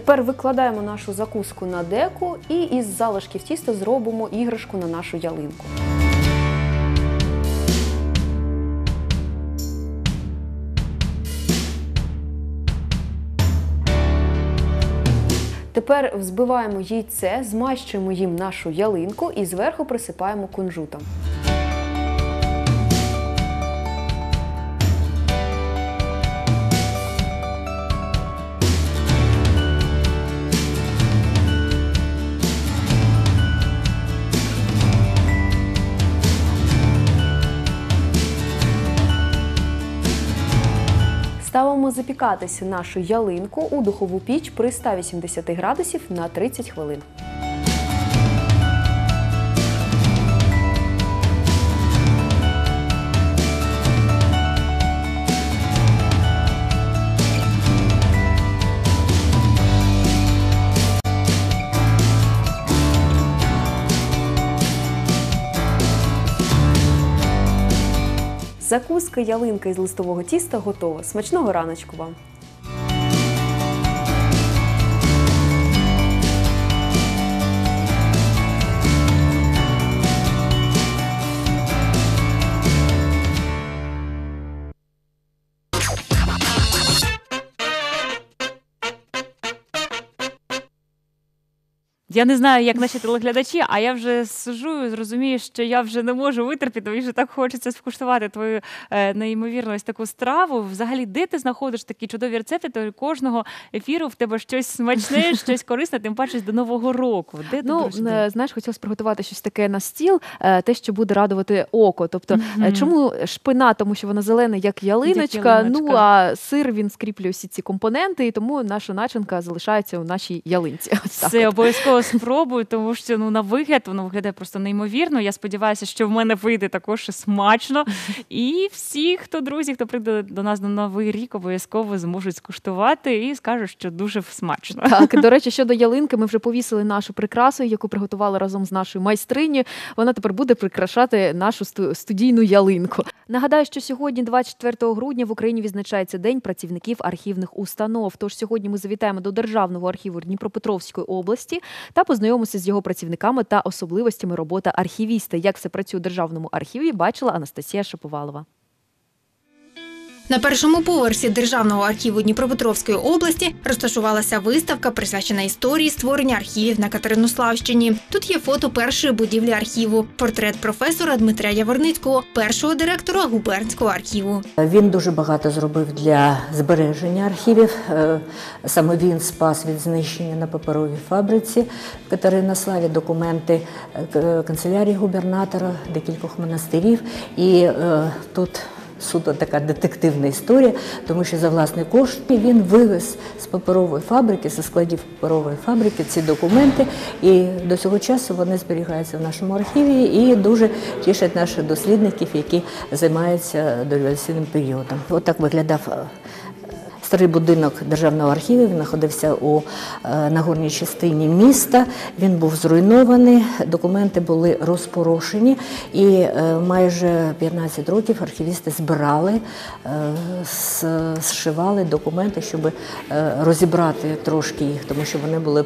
Тепер викладаємо нашу закуску на деку і із залишків тіста зробимо іграшку на нашу ялинку. Тепер взбиваємо яйце, змащуємо їм нашу ялинку і зверху присипаємо кунжутом. Ставимо запікатися нашу ялинку у духову піч при 180 градусів на 30 хвилин. Закуска ялинка із листового тіста готова. Смачного раночку вам! Я не знаю, як наші телеглядачі, а я вже сижу і зрозумію, що я вже не можу витерпіти, мені вже так хочеться скуштувати твою е, неймовірну ось таку страву. Взагалі, де ти знаходиш такі чудові рецепти, то кожного ефіру в тебе щось смачне, щось корисне, тим паче до Нового року. Де Ну, е, знаєш, хотілося приготувати щось таке на стіл, е, те, що буде радувати око. Тобто, Мгм. чому шпина? Тому що вона зелена, як ялиночка. ялиночка. Ну а сир він скріплює всі ці компоненти, і тому наша начинка залишається у нашій ялинці. Це от. Обов'язково спробую, тому що ну на вигляд воно виглядає просто неймовірно. Я сподіваюся, що в мене вийде також смачно. І всі, хто друзі, хто прийде до нас на новий рік, обов'язково зможуть скуштувати і скажуть, що дуже смачно. Так, до речі, щодо ялинки, ми вже повісили нашу прикрасу, яку приготували разом з нашою майстринею. Вона тепер буде прикрашати нашу студійну ялинку. Нагадаю, що сьогодні, 24 грудня, в Україні відзначається День працівників архівних установ. Тож сьогодні ми завітаємо до Державного архіву Дніпропетровської області та познайомимося з його працівниками та особливостями роботи архівіста. Як все працює у державному архіві, бачила Анастасія Шаповалова. На першому поверсі Державного архіву Дніпропетровської області розташувалася виставка, присвячена історії створення архівів на Катеринославщині. Тут є фото першої будівлі архіву, портрет професора Дмитря Яворницького, першого директора губернського архіву. Він дуже багато зробив для збереження архівів. Е, Саме він спас від знищення на паперовій фабриці в Катеринославі документи е, к- канцелярії губернатора, декількох монастирів. І е, тут суто така детективна історія, тому що за власний кошт він вивез з паперової фабрики, зі складів паперової фабрики ці документи. І до цього часу вони зберігаються в нашому архіві і дуже тішать наших дослідників, які займаються дореволюційним періодом. Отак виглядав. Старий будинок державного архіву він знаходився у е, нагорній частині міста. Він був зруйнований, документи були розпорошені, і е, майже 15 років архівісти збирали, е, зшивали документи, щоб розібрати трошки їх, тому що вони були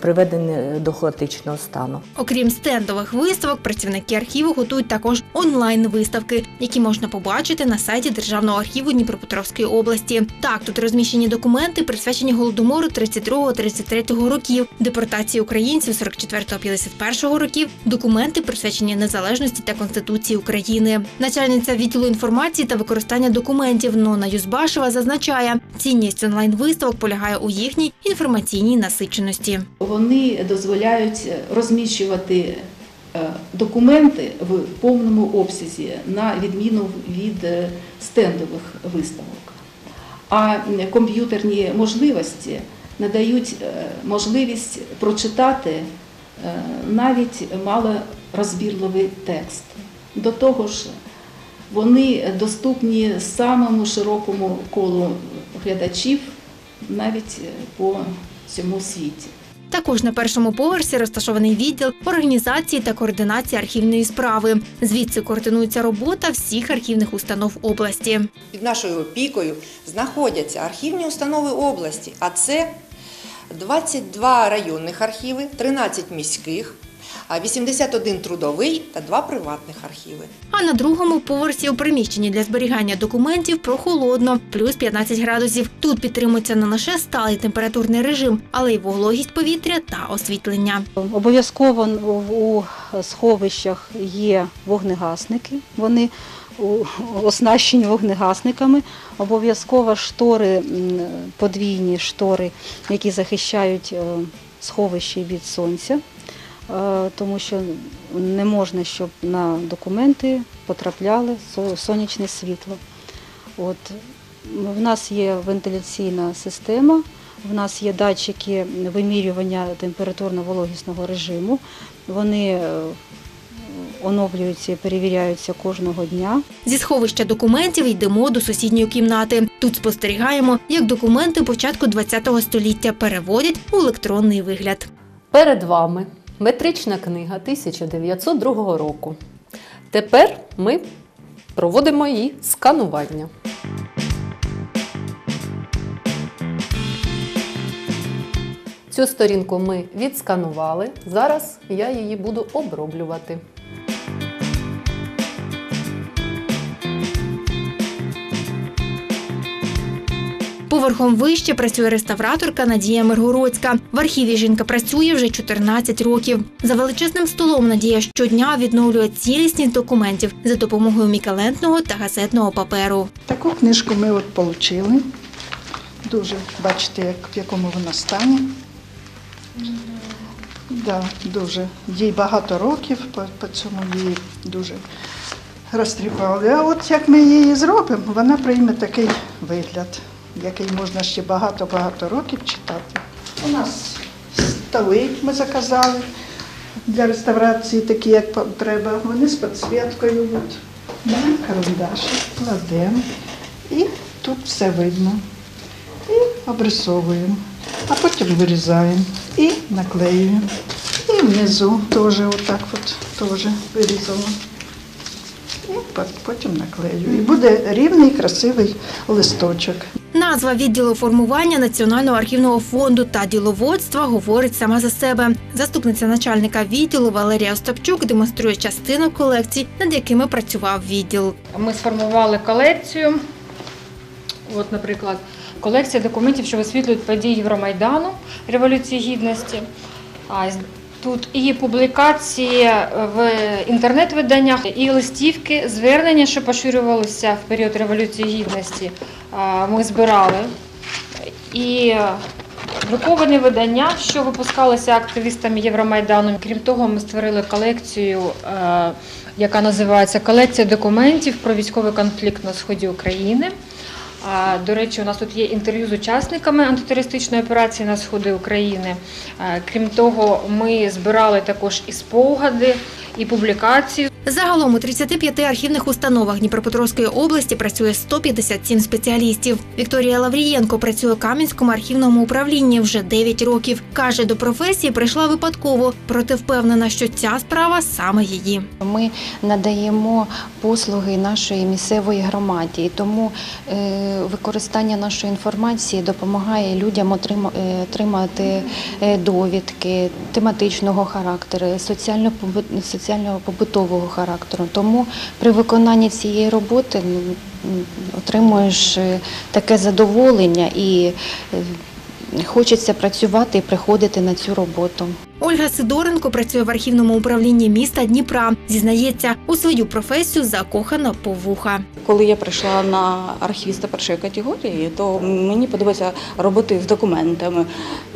приведені до хаотичного стану. Окрім стендових виставок, працівники архіву готують також онлайн-виставки, які можна побачити на сайті Державного архіву Дніпропетровської області. Так, тут розміщені документи, присвячені голодомору 32-33 років, депортації українців 44-51 років, документи, присвячені незалежності та конституції України. Начальниця відділу інформації та використання документів Нона Юзбашева зазначає, цінність онлайн-виставок полягає у їхній інформаційній насиченості. Вони дозволяють розміщувати е, документи в повному обсязі на відміну від е, стендових виставок. А комп'ютерні можливості надають е, можливість прочитати е, навіть малорозбірливий текст. До того ж, вони доступні самому широкому колу глядачів навіть е, по всьому світі. Також на першому поверсі розташований відділ організації та координації архівної справи. Звідси координується робота всіх архівних установ області. Під нашою опікою знаходяться архівні установи області, а це 22 районних архіви, 13 міських, 81 трудовий та 2 приватних архіви. А на другому поверсі у приміщенні для зберігання документів прохолодно, плюс 15 градусів. Тут підтримується не лише сталий температурний режим, але й вологість повітря та освітлення. Обов'язково у сховищах є вогнегасники. Вони оснащені вогнегасниками. Обов'язково штори, подвійні штори, які захищають е, сховище від сонця, тому що не можна, щоб на документи потрапляли сонячне світло. От. В нас є вентиляційна система, в нас є датчики вимірювання температурно-вологісного режиму. Вони е, оновлюються і перевіряються кожного дня. Зі сховища документів йдемо до сусідньої кімнати. Тут спостерігаємо, як документи початку ХХ століття переводять у електронний вигляд. Перед вами метрична книга 1902 року. Тепер ми проводимо її сканування. Цю сторінку ми відсканували. Зараз я її буду оброблювати. Поверхом вище працює реставраторка Надія Миргородська. В архіві жінка працює вже 14 років. За величезним столом Надія щодня відновлює цілісність документів за допомогою мікалентного та газетного паперу. Таку книжку ми от отримали. Дуже бачите, як, в якому вона стані. Да, дуже. Їй багато років, по, по цьому її дуже розтріпали. А от як ми її зробимо, вона прийме такий вигляд, який можна ще багато-багато років читати. У нас столи ми заказали для реставрації, такі, як треба. Вони з підсвіткою. Беремо карандаш, кладемо і тут все видно. І обрисовуємо, а потім вирізаємо і наклеюємо. І внизу теж отак от теж вирізано. І потім наклею. І буде рівний красивий листочок. Назва відділу формування Національного архівного фонду та діловодства говорить сама за себе. Заступниця начальника відділу Валерія Остапчук демонструє частину колекцій, над якими працював відділ. Ми сформували колекцію. От, наприклад, колекція документів, що висвітлюють події Євромайдану Революції Гідності. А тут і публікації в інтернет-виданнях, і листівки, звернення, що поширювалися в період Революції Гідності. Ми збирали. І друковані видання, що випускалися активістами Євромайдану. Крім того, ми створили колекцію, яка називається Колекція документів про військовий конфлікт на сході України. До речі, у нас тут є інтерв'ю з учасниками антитерористичної операції на сході України. Крім того, ми збирали також і спогади, і публікації. Загалом у 35 архівних установах Дніпропетровської області працює 157 спеціалістів. Вікторія Лаврієнко працює у Кам'янському архівному управлінні вже 9 років. Каже, до професії прийшла випадково, проте впевнена, що ця справа саме її. Ми надаємо послуги нашої місцевої громаді, і тому е, використання нашої інформації допомагає людям е, отримати е, довідки тематичного характеру, соціально-побут- соціально-побутового характеру. Тому при виконанні цієї роботи ну, отримуєш е, таке задоволення і е, хочеться працювати і приходити на цю роботу. Ольга Сидоренко працює в архівному управлінні міста Дніпра. Зізнається, у свою професію закохана по вуха. Коли я прийшла на архівіста першої категорії, то мені подобається робити з документами,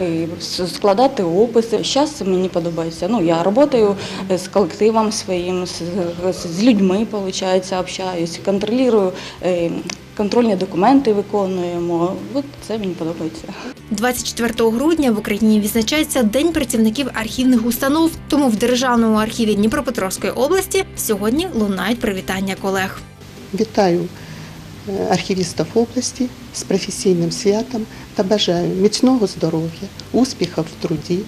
е, складати описи. Зараз мені подобається. Ну, я працюю з колективом своїм, з людьми, виходить, общаюсь, контролюю, е, контрольні документи виконуємо. От це мені подобається. 24 грудня в Україні відзначається День працівників архівних установ. Тому в Державному архіві Дніпропетровської області сьогодні лунають привітання колег. Вітаю е, архівістів області з професійним святом та бажаю міцного здоров'я, успіхів в труді,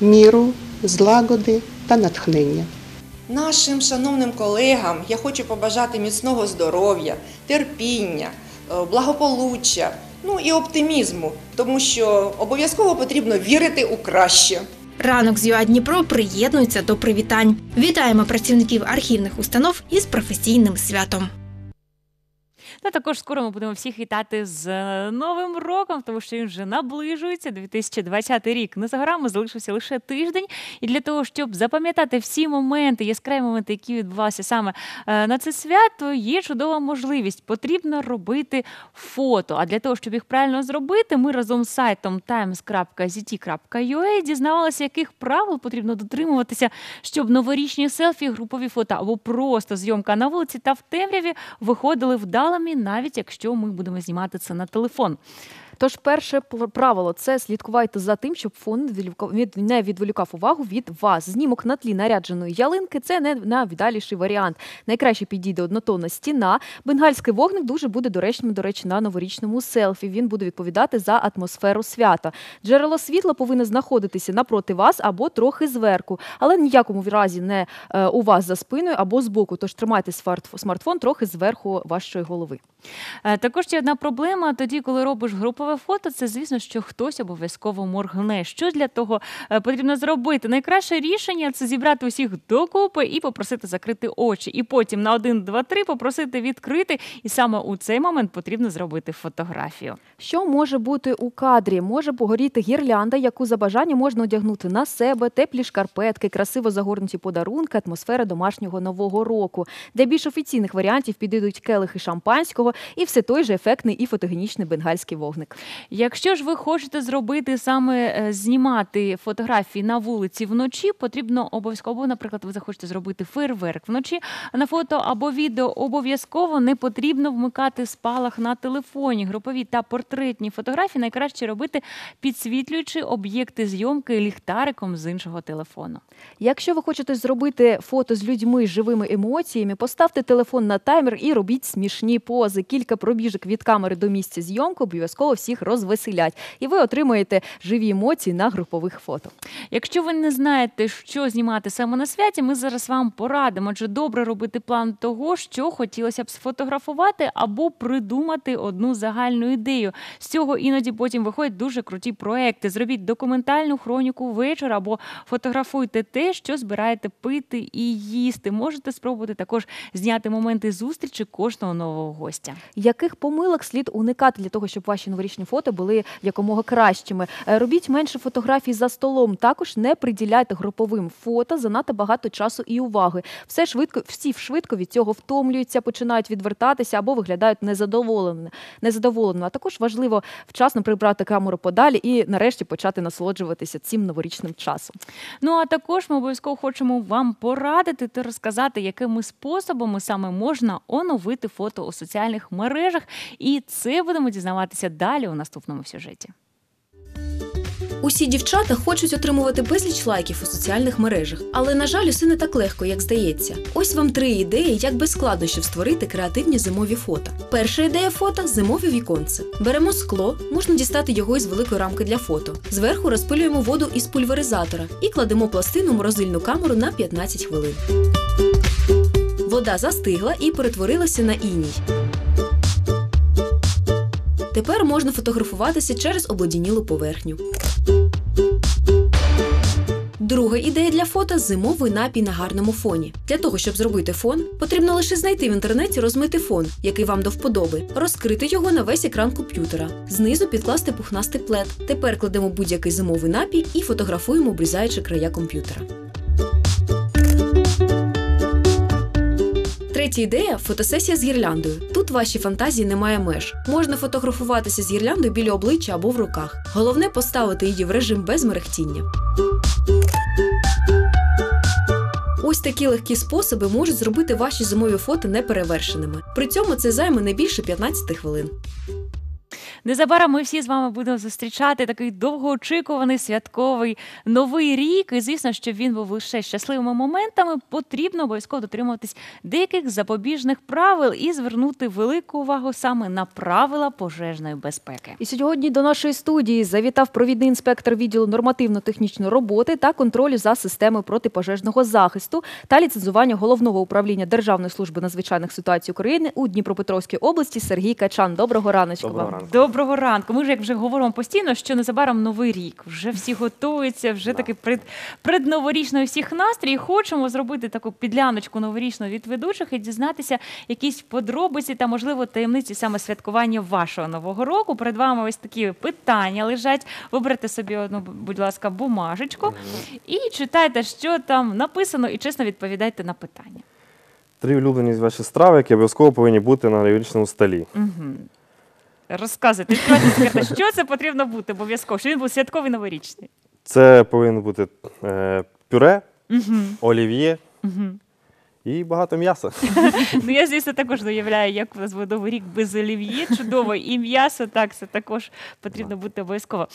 міру, злагоди та натхнення. Нашим шановним колегам я хочу побажати міцного здоров'я, терпіння, е, благополуччя, ну і оптимізму, тому що обов'язково потрібно вірити у краще. Ранок з ЮА Дніпро приєднується до привітань. Вітаємо працівників архівних установ із професійним святом. Та також скоро ми будемо всіх вітати з е, Новим роком, тому що він вже наближується. 2020 рік не за горами залишився лише тиждень. І для того, щоб запам'ятати всі моменти, яскраві моменти, які відбувалися саме е, на це свято, є чудова можливість. Потрібно робити фото. А для того, щоб їх правильно зробити, ми разом з сайтом times.zt.ua дізнавалися, яких правил потрібно дотримуватися, щоб новорічні селфі, групові фото або просто зйомка на вулиці та в темряві виходили вдалими навіть якщо ми будемо знімати це на телефон. Тож, перше правило це слідкувати за тим, щоб фон не відволікав- увагу від вас. Знімок на тлі нарядженої ялинки це не найвдаліший варіант. Найкраще підійде однотонна стіна. Бенгальський вогник дуже буде доречним, до речі, на новорічному селфі. Він буде відповідати за атмосферу свята. Джерело світла повинно знаходитися напроти вас або трохи зверху, але ніякому разі не е, у вас за спиною або збоку. Тож тримайте смарт- смартфон трохи зверху вашої голови. Е, Також є одна проблема тоді, коли робиш групове фото, це звісно, що хтось обов'язково моргне. Що для того е, потрібно зробити? Найкраще рішення це зібрати усіх докупи і попросити закрити очі. І потім на один, два, три попросити відкрити. І саме у цей момент потрібно зробити фотографію. Що може бути у кадрі? Може погоріти гірлянда, яку за бажання можна одягнути на себе, теплі шкарпетки, красиво загорнуті подарунки, атмосфера домашнього нового року. Для більш офіційних варіантів підійдуть келихи шампанського і все той же ефектний і фотогенічний бенгальський вогник. Якщо ж ви хочете зробити саме е, знімати фотографії на вулиці вночі, потрібно обов'язково, наприклад, ви захочете зробити фейерверк вночі на фото або відео. Обов'язково не потрібно вмикати спалах на телефоні. Групові та портретні фотографії найкраще робити, підсвітлюючи об'єкти зйомки ліхтариком з іншого телефону. Якщо ви хочете зробити фото з людьми з живими емоціями, поставте телефон на таймер і робіть смішні пози. Кілька пробіжок від камери до місця зйомки обов'язково всіх розвеселять, і ви отримаєте живі емоції на групових фото. Якщо ви не знаєте, що знімати саме на святі, ми зараз вам порадимо, чи добре робити план того, що хотілося б сфотографувати, або придумати одну загальну ідею. З цього іноді потім виходять дуже круті проекти. Зробіть документальну хроніку вечора або фотографуйте те, що збираєте пити і їсти. Можете спробувати також зняти моменти зустрічі кожного нового гостя. Яких помилок слід уникати для того, щоб ваші новорічні фото були якомога кращими? Е, Робіть менше фотографій за столом. Також не приділяйте груповим фото занадто багато часу і уваги. Все швидко, всі швидко від цього втомлюються, починають відвертатися або виглядають незадоволені. незадоволено. А також важливо вчасно прибрати камеру подалі і нарешті почати насолоджуватися цим новорічним часом. Ну а також ми обов'язково хочемо вам порадити та розказати, якими способами саме можна оновити фото у соціальних мережах. І це будемо дізнаватися далі у наступному сюжеті. Усі дівчата хочуть отримувати безліч лайків у соціальних мережах, але на жаль, усе не так легко, як здається. Ось вам три ідеї, як без складнощів створити креативні зимові фото. Перша ідея фото зимове віконце. Беремо скло, можна дістати його із великої рамки для фото. Зверху розпилюємо воду із пульверизатора і кладемо пластину в морозильну камеру на 15 хвилин. Вода застигла і перетворилася на іній. Тепер можна фотографуватися через обледенілу поверхню. Друга ідея для фото зимовий напій на гарному фоні. Для того, щоб зробити фон, потрібно лише знайти в інтернеті розмитий фон, який вам до вподоби, розкрити його на весь екран комп'ютера. Знизу підкласти пухнастий плед. Тепер кладемо будь-який зимовий напій і фотографуємо, обрізаючи края комп'ютера. Третя ідея фотосесія з гірляндою. Тут ваші фантазії немає меж. Можна фотографуватися з гірляндою біля обличчя або в руках. Головне поставити її в режим без мерехтіння. Ось такі легкі способи можуть зробити ваші зимові фото неперевершеними. При цьому це займе не більше 15 хвилин. Незабаром ми всі з вами будемо зустрічати такий довгоочікуваний святковий новий рік. І звісно, щоб він був лише щасливими моментами, потрібно обов'язково дотримуватись деяких запобіжних правил і звернути велику увагу саме на правила пожежної безпеки. І сьогодні до нашої студії завітав провідний інспектор відділу нормативно-технічної роботи та контролю за системою протипожежного захисту та ліцензування головного управління Державної служби надзвичайних ситуацій України у Дніпропетровській області Сергій Качан. Доброго раночку Доброго вам. ранку. Доброго ранку. Ми ж як вже говоримо постійно, що незабаром новий рік. Вже всі готуються, вже такий пред, предноворічний всіх настрій. Хочемо зробити таку підляночку новорічну від ведучих і дізнатися якісь подробиці та, можливо, таємниці саме святкування вашого нового року. Перед вами ось такі питання лежать. Виберете собі одну, будь ласка, бумажечку і читайте, що там написано, і чесно відповідайте на питання. Три улюблені ваші страви, які обов'язково повинні бути на новорічному столі. Угу. Розказуйте, відкривайте що це потрібно бути обов'язково, щоб він був святковий новорічний. Це повинно бути е, пюре, Мгм. олів'є Мгм. і багато м'яса. Ну, я, звісно, також уявляю, як у нас буде новий рік без олів'є. Чудово, і м'ясо, так, це також потрібно бути обов'язково.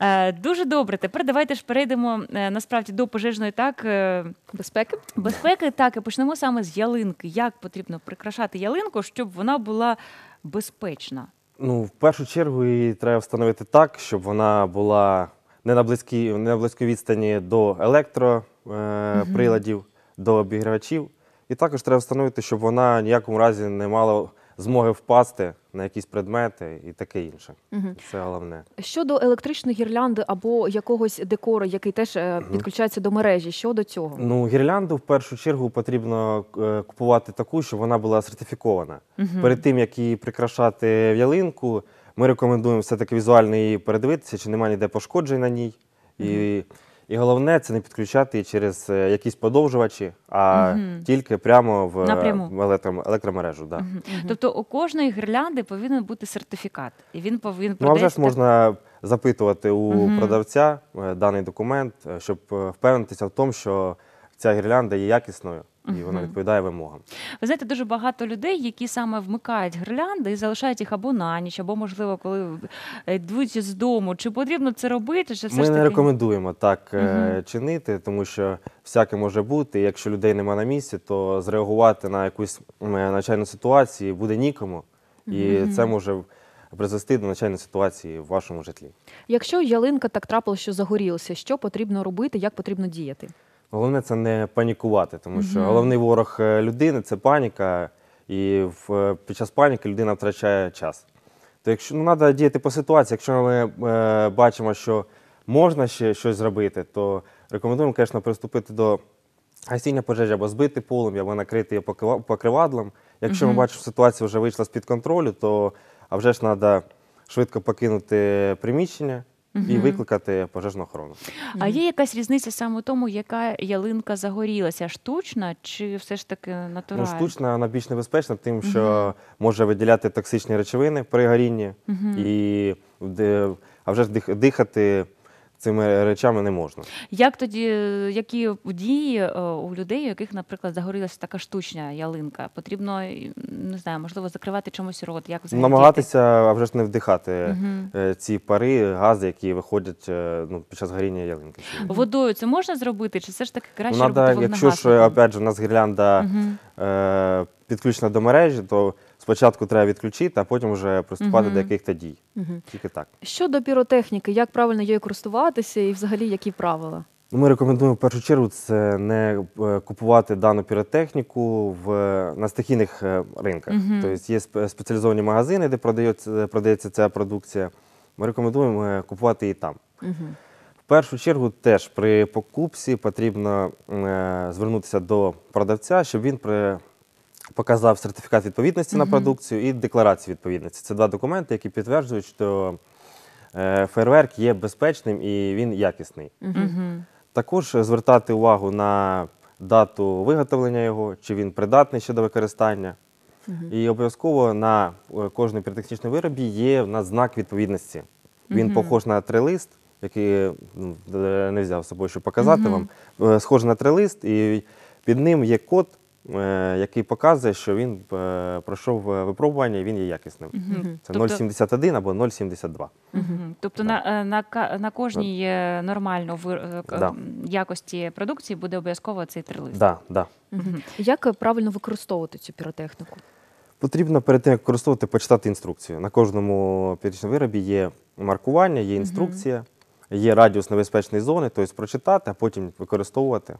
Е, дуже добре. Тепер давайте ж перейдемо е, насправді до пожежної так, е, безпеки. Безпеки, так, і почнемо саме з ялинки. Як потрібно прикрашати ялинку, щоб вона була безпечна? Ну, в першу чергу її треба встановити так, щоб вона була не на близькій, не на близькій відстані до електроприладів, до обігрівачів. І також треба встановити, щоб вона ніякому разі не мала змоги впасти на якісь предмети і таке інше. Мгм. Це головне. Щодо електричної гірлянди або якогось декору, який теж е, підключається до мережі, щодо цього? Ну, гірлянду в першу чергу потрібно е, купувати таку, щоб вона була сертифікована. Мгм. Перед тим, як її прикрашати в ялинку, ми рекомендуємо все-таки візуально її передивитися, чи немає ніде пошкоджень на ній. І, і головне це не підключати її через е, якісь подовжувачі, а Мгм. тільки прямо в, Напряму. в електро- електромережу. Да. Мгм. Тобто у кожної гірлянди повинен бути сертифікат, і він повинен Ну, а вже ж так- можна запитувати у Мгм. продавця е, даний документ, е, щоб е, впевнитися в тому, що ця гірлянда є якісною і вона відповідає вимогам. Ви знаєте, дуже багато людей, які саме вмикають гірлянди і залишають їх або на ніч, або, можливо, коли е, йдуть з дому. Чи потрібно це робити? Чи все Ми ж не рекомендуємо так е, Мгм. чинити, тому що всяке може бути. і Якщо людей немає на місці, то зреагувати на якусь м, надзвичайну ситуацію буде нікому, і Мгм. це може призвести до надзвичайної ситуації в вашому житлі. Якщо ялинка так трапилося, що загорілася, що потрібно робити, як потрібно діяти? Головне це не панікувати, тому що головний ворог е, людини це паніка, і в, е, під час паніки людина втрачає час. То якщо ну, треба діяти по ситуації, якщо ми е, бачимо, що можна ще щось зробити, то рекомендуємо, звісно, приступити до гасіння пожежі або збити полум'я, або накрити її покривадлом. Якщо ми бачимо, що ситуація вже вийшла з-під контролю, то а вже ж треба швидко покинути приміщення і викликати пожежну охорону. А є якась різниця саме у тому, яка ялинка загорілася? Штучна чи все ж таки натуральна? Ну, штучна вона більш небезпечна, тим, що може виділяти токсичні речовини при горінні, Мгм. і де- а вже ж дих- дихати цими речами не можна. Як тоді, які дії е, у людей, у яких, наприклад, загорілася така штучна ялинка? Потрібно, не знаю, можливо, закривати чомусь рот? Як взагалі Намагатися, а вже ж не вдихати е, ці пари, гази, які виходять е, ну, під час горіння ялинки. водою це можна зробити, чи все ж таки краще Ну, робити якщо ж опять же, у нас гірлянда Мгм. е, підключена до мережі, то спочатку треба відключити, а потім вже приступати Мгм. до яких-то дій. Мгм. Тільки так. Щодо піротехніки, як правильно її користуватися і взагалі які правила? Ну, Ми рекомендуємо в першу чергу це не е, купувати дану піротехніку в, на стихійних е, ринках. Мгм. Тобто є спе- спеціалізовані магазини, де продається, продається ця продукція. Ми рекомендуємо е, купувати її там. Мгм. В першу чергу теж при покупці потрібно е, звернутися до продавця, щоб він при, показав сертифікат відповідності на продукцію і декларацію відповідності. Це два документи, які підтверджують, що е, фейерверк є безпечним і він якісний. Також звертати увагу на дату виготовлення його, чи він придатний ще до використання. І обов'язково на е, кожному піротехнічному виробі є в нас знак відповідності. Він похож на трилист, який ну, е, не взяв з собою, щоб показати вам. Схожий на трилист, і під ним є код, який показує, що він е, пройшов е, випробування і він є якісним. Це Тобто- 0,71 або 0,72. Мгм. Тобто на, е, на, на кожній е, нормально е, Да. якості продукції буде обов'язково цей трилист. Да. Як е, правильно використовувати цю піротехніку? Потрібно перед тим, як використовувати, почитати інструкцію. На кожному піротехнічному виробі є маркування, є інструкція, є радіус небезпечної зони, тобто прочитати, а потім використовувати.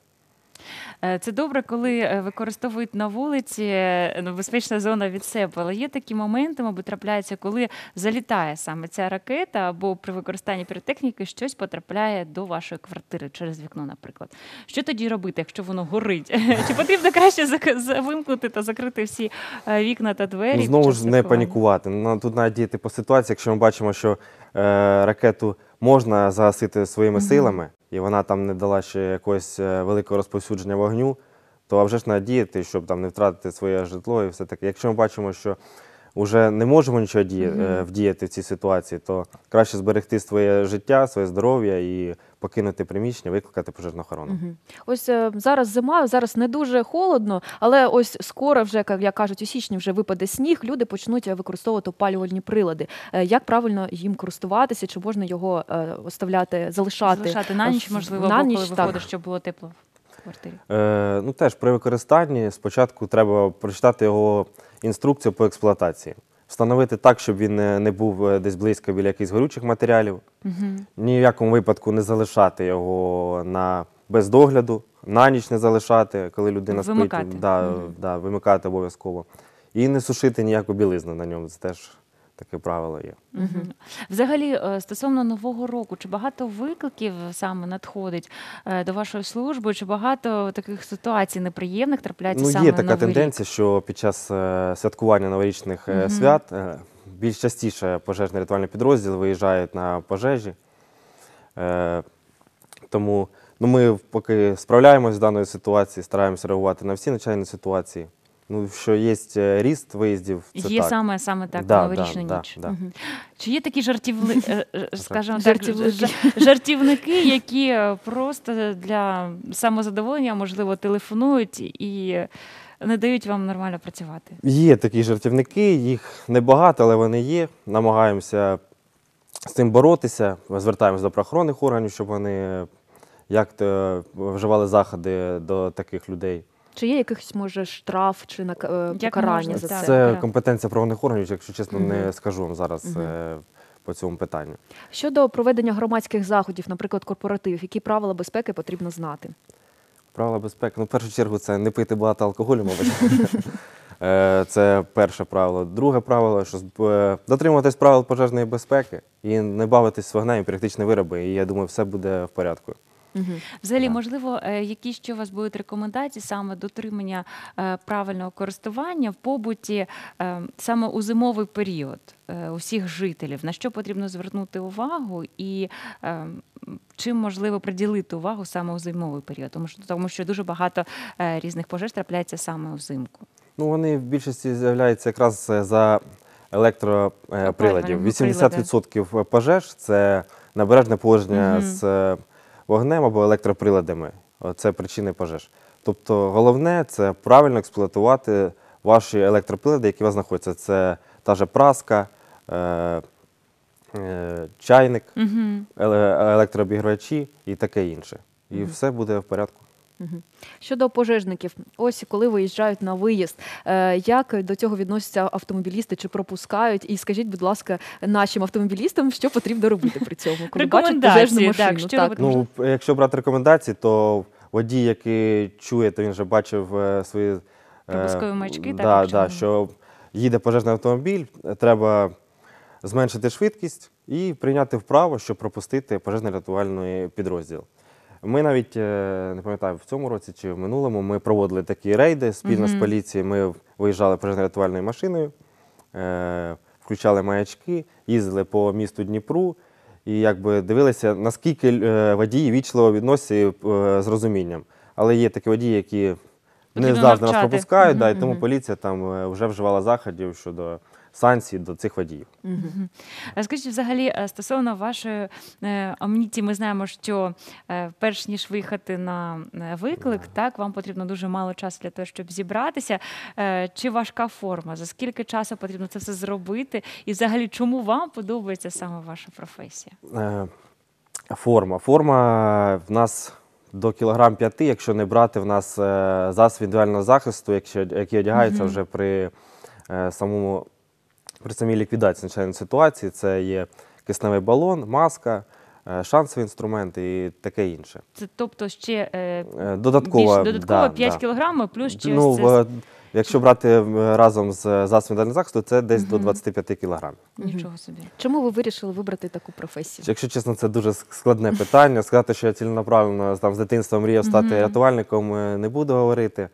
Е, Це добре, коли е, використовують на вулиці е, ну, безпечна зона від себе. Але є такі моменти, мабуть, трапляються, коли залітає саме ця ракета, або при використанні піротехніки щось потрапляє до вашої квартири через вікно, наприклад. Що тоді робити, якщо воно горить? Чи потрібно краще вимкнути та закрити всі вікна та двері? Ну, знову ж не панікувати. Ну, Тут треба діяти по ситуації, якщо ми бачимо, що е, ракету можна загасити своїми силами, і вона там не дала ще якогось е, великого розповсюдження вогню, то вже ж надіяти, щоб там не втратити своє житло і все таке. Якщо ми бачимо, що вже не можемо нічого діє, е, вдіяти в цій ситуації, то краще зберегти своє життя, своє здоров'я і покинути приміщення, викликати пожежну охорону. Мгм. Ось е, зараз зима, зараз не дуже холодно, але ось скоро, вже як як кажуть, у січні вже випаде сніг. Люди почнуть е, використовувати опалювальні прилади. Е, Як правильно їм користуватися? Чи можна його е, оставляти, залишати Залишати на ніч, в- можливо, на або ніч, коли так. виходиш, щоб було тепло в квартирі. Е, ну, теж при використанні спочатку треба прочитати його інструкцію по експлуатації. Встановити так, щоб він не був е, десь близько біля якихось горючих матеріалів. Ні в якому випадку не залишати його на без догляду, на ніч не залишати, коли людина Вимикати. спить. Да, да, вимикати обов'язково. І не сушити ніяку білизну на ньому. Це теж таке правило є. Мгм. Взагалі, е, стосовно нового року, чи багато викликів саме надходить е, до вашої служби, чи багато таких ситуацій неприємних трапляється Ну, саме є така Новий рік? тенденція, що під час е, святкування новорічних Мгм. свят більш частіше пожежний рятувальний підрозділ виїжджають на пожежі. Тому ну, ми поки справляємося з даною ситуацією, стараємося реагувати на всі надзвичайні ситуації. Ну, що є е, ріст виїздів, це Є так. саме саме так Да, новорічну да, ніч. Да, да. Чи є такі жартівли, е, е, скажімо так, Жартівники. які просто для самозадоволення, можливо, телефонують і не дають вам нормально працювати? Є такі жартівники, їх небагато, але вони є. Намагаємося з цим боротися. Ми Звертаємося до правоохоронних органів, щоб вони як-то вживали заходи до таких людей. Чи є якийсь може штраф чи нак- е, покарання за це? Це компетенція правоохоронних органів, якщо чесно, не скажу вам зараз е, по цьому питанню. Щодо проведення громадських заходів, наприклад, корпоративів, які правила безпеки потрібно знати? Правила безпеки. Ну, в першу чергу, це не пити багато алкоголю, мабуть. Е, Це перше правило. Друге правило, що з- е, дотримуватись правил пожежної безпеки і не бавитись вогнем і піротехнічні вироби. І я думаю, все буде в порядку. Взагалі, можливо, е, які ще у вас будуть рекомендації саме дотримання е, правильного користування в побуті е, саме у зимовий період усіх жителів? На що потрібно звернути увагу і чим можливо приділити увагу саме у зимовий період? Тому що тому що дуже багато різних пожеж трапляється саме взимку. Ну, вони в більшості з'являються якраз за електроприладів. 80% пожеж це набережне положення Мгм. з вогнем або електроприладами. Це причини пожеж. Тобто головне це правильно експлуатувати ваші електроприлади, які у вас знаходяться. Це та же праска, е, е, чайник, еле- і таке інше. І все буде в порядку. Щодо пожежників, ось коли виїжджають на виїзд, е, як до цього відносяться автомобілісти чи пропускають? І скажіть, будь ласка, нашим автомобілістам, що потрібно робити при цьому, коли бачать пожежну машину? так, що робити? Ну, якщо брати рекомендації, то водій, який чує, то він вже бачив е, свої е, Проблискові маячки, так, да, да, що їде пожежний автомобіль, треба зменшити швидкість і прийняти вправо, щоб пропустити пожежний рятувальний підрозділ. Ми навіть е, не пам'ятаю, в цьому році чи в минулому ми проводили такі рейди спільно з поліцією. Ми виїжджали пожежно-рятувальною машиною, е, включали маячки, їздили по місту Дніпру і якби дивилися, наскільки е, водії вічливо відносяться е, з розумінням. Але є такі водії, які не Потрібно завжди нас навчати. пропускають, да, і тому поліція там е, вже вживала заходів щодо санкцій до цих водіїв. А Скажіть, взагалі, е, стосовно вашої е, амуніції, ми знаємо, що е, перш ніж виїхати на виклик, так вам потрібно дуже мало часу для того, щоб зібратися. Чи важка форма? За скільки часу потрібно це все зробити? І взагалі, чому вам подобається саме ваша професія? Форма. Форма в нас до кілограм п'яти, якщо не брати в нас засіб індивідуального захисту, якщо, які одягаються Мгм. вже при е, самому при самій ліквідації надзвичайної ситуації. Це є кисневий балон, маска, е, шансові інструменти і таке інше. Це тобто ще е, Е, Додатково, більш, додатково да, 5 да. кілограмів, плюс ще Ну, це якщо брати е, разом з індивідуального захисту, це десь до 25 кілограмів. нічого собі. Чому ви вирішили вибрати таку професію? Якщо чесно, це дуже складне питання. Сказати, що я ціленаправленно там, з дитинства мріяв стати Мгм. рятувальником, не буду говорити.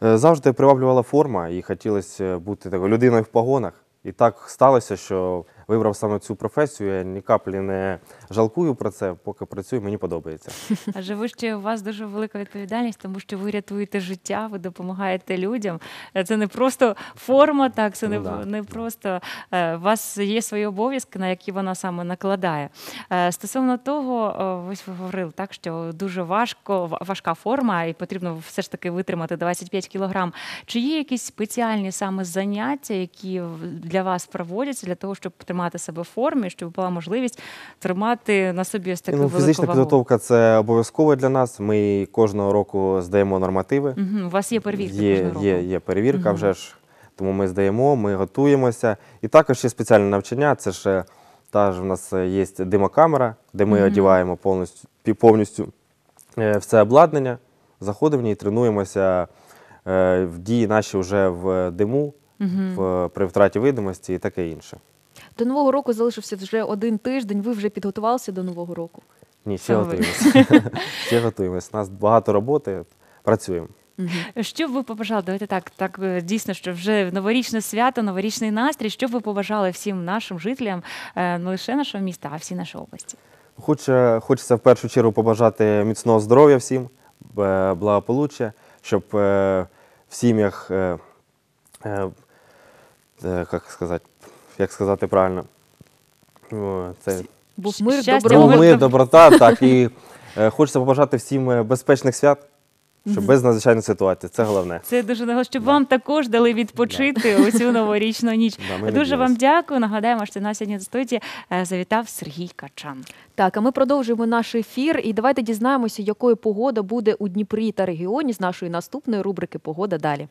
Завжди приваблювала форма і хотілося бути такою людиною в погонах. І так сталося, що вибрав саме цю професію. Я ні каплі не жалкую про це, поки працюю, мені подобається. Адже ви ще у вас дуже велика відповідальність, тому що ви рятуєте життя, ви допомагаєте людям. Е, Це не просто форма, так це не, Ну да. не просто е, у вас є свої обов'язки, на які вона саме накладає. Е, Стосовно того, ось ви говорили так, що дуже важко, важка форма, і потрібно все ж таки витримати 25 кілограм. Чи є якісь спеціальні саме заняття, які для вас проводяться для того, щоб тримати себе в формі, щоб була можливість тримати на собі ось таку Ну, велику фізична вагу? підготовка це обов'язково для нас. Ми кожного року здаємо нормативи. Мгм, У вас є перевірка Є, кожного року. є, є перевірка Мгм. вже ж. Тому ми здаємо, ми готуємося. І також є спеціальне навчання. Це ж е, та ж в нас е, є димокамера, де ми Мгм. одягаємо повністю, повністю е, все обладнання, заходимо в ній, тренуємося в дії наші вже в диму, Мгм. в, при втраті видимості і таке інше. До нового року залишився вже один тиждень. Ви вже підготувалися до нового року. Ні, ще готуємося. ще готуємося. У нас багато роботи, працюємо. Що б ви побажали? Давайте так, так е, дійсно, що вже новорічне свято, новорічний настрій. Що б ви побажали всім нашим жителям, е, не лише нашого міста, а всій нашій області? Хоче, хочеться в першу чергу побажати міцного здоров'я всім, благополуччя, щоб е, в сім'ях, е, е, е, як сказати, як сказати правильно, це Був мир, Щастя, добро. був мир, доброта, так, і е, хочеться побажати всім е, безпечних свят, щоб без надзвичайної ситуації. Це головне. Це дуже важливо, щоб вам також дали відпочити у цю новорічну ніч. Да, дуже вам дякую. Нагадаємо, що на сьогодні до студії е, завітав Сергій Качан. Так, а ми продовжуємо наш ефір. І давайте дізнаємося, якою погода буде у Дніпрі та регіоні з нашої наступної рубрики Погода далі.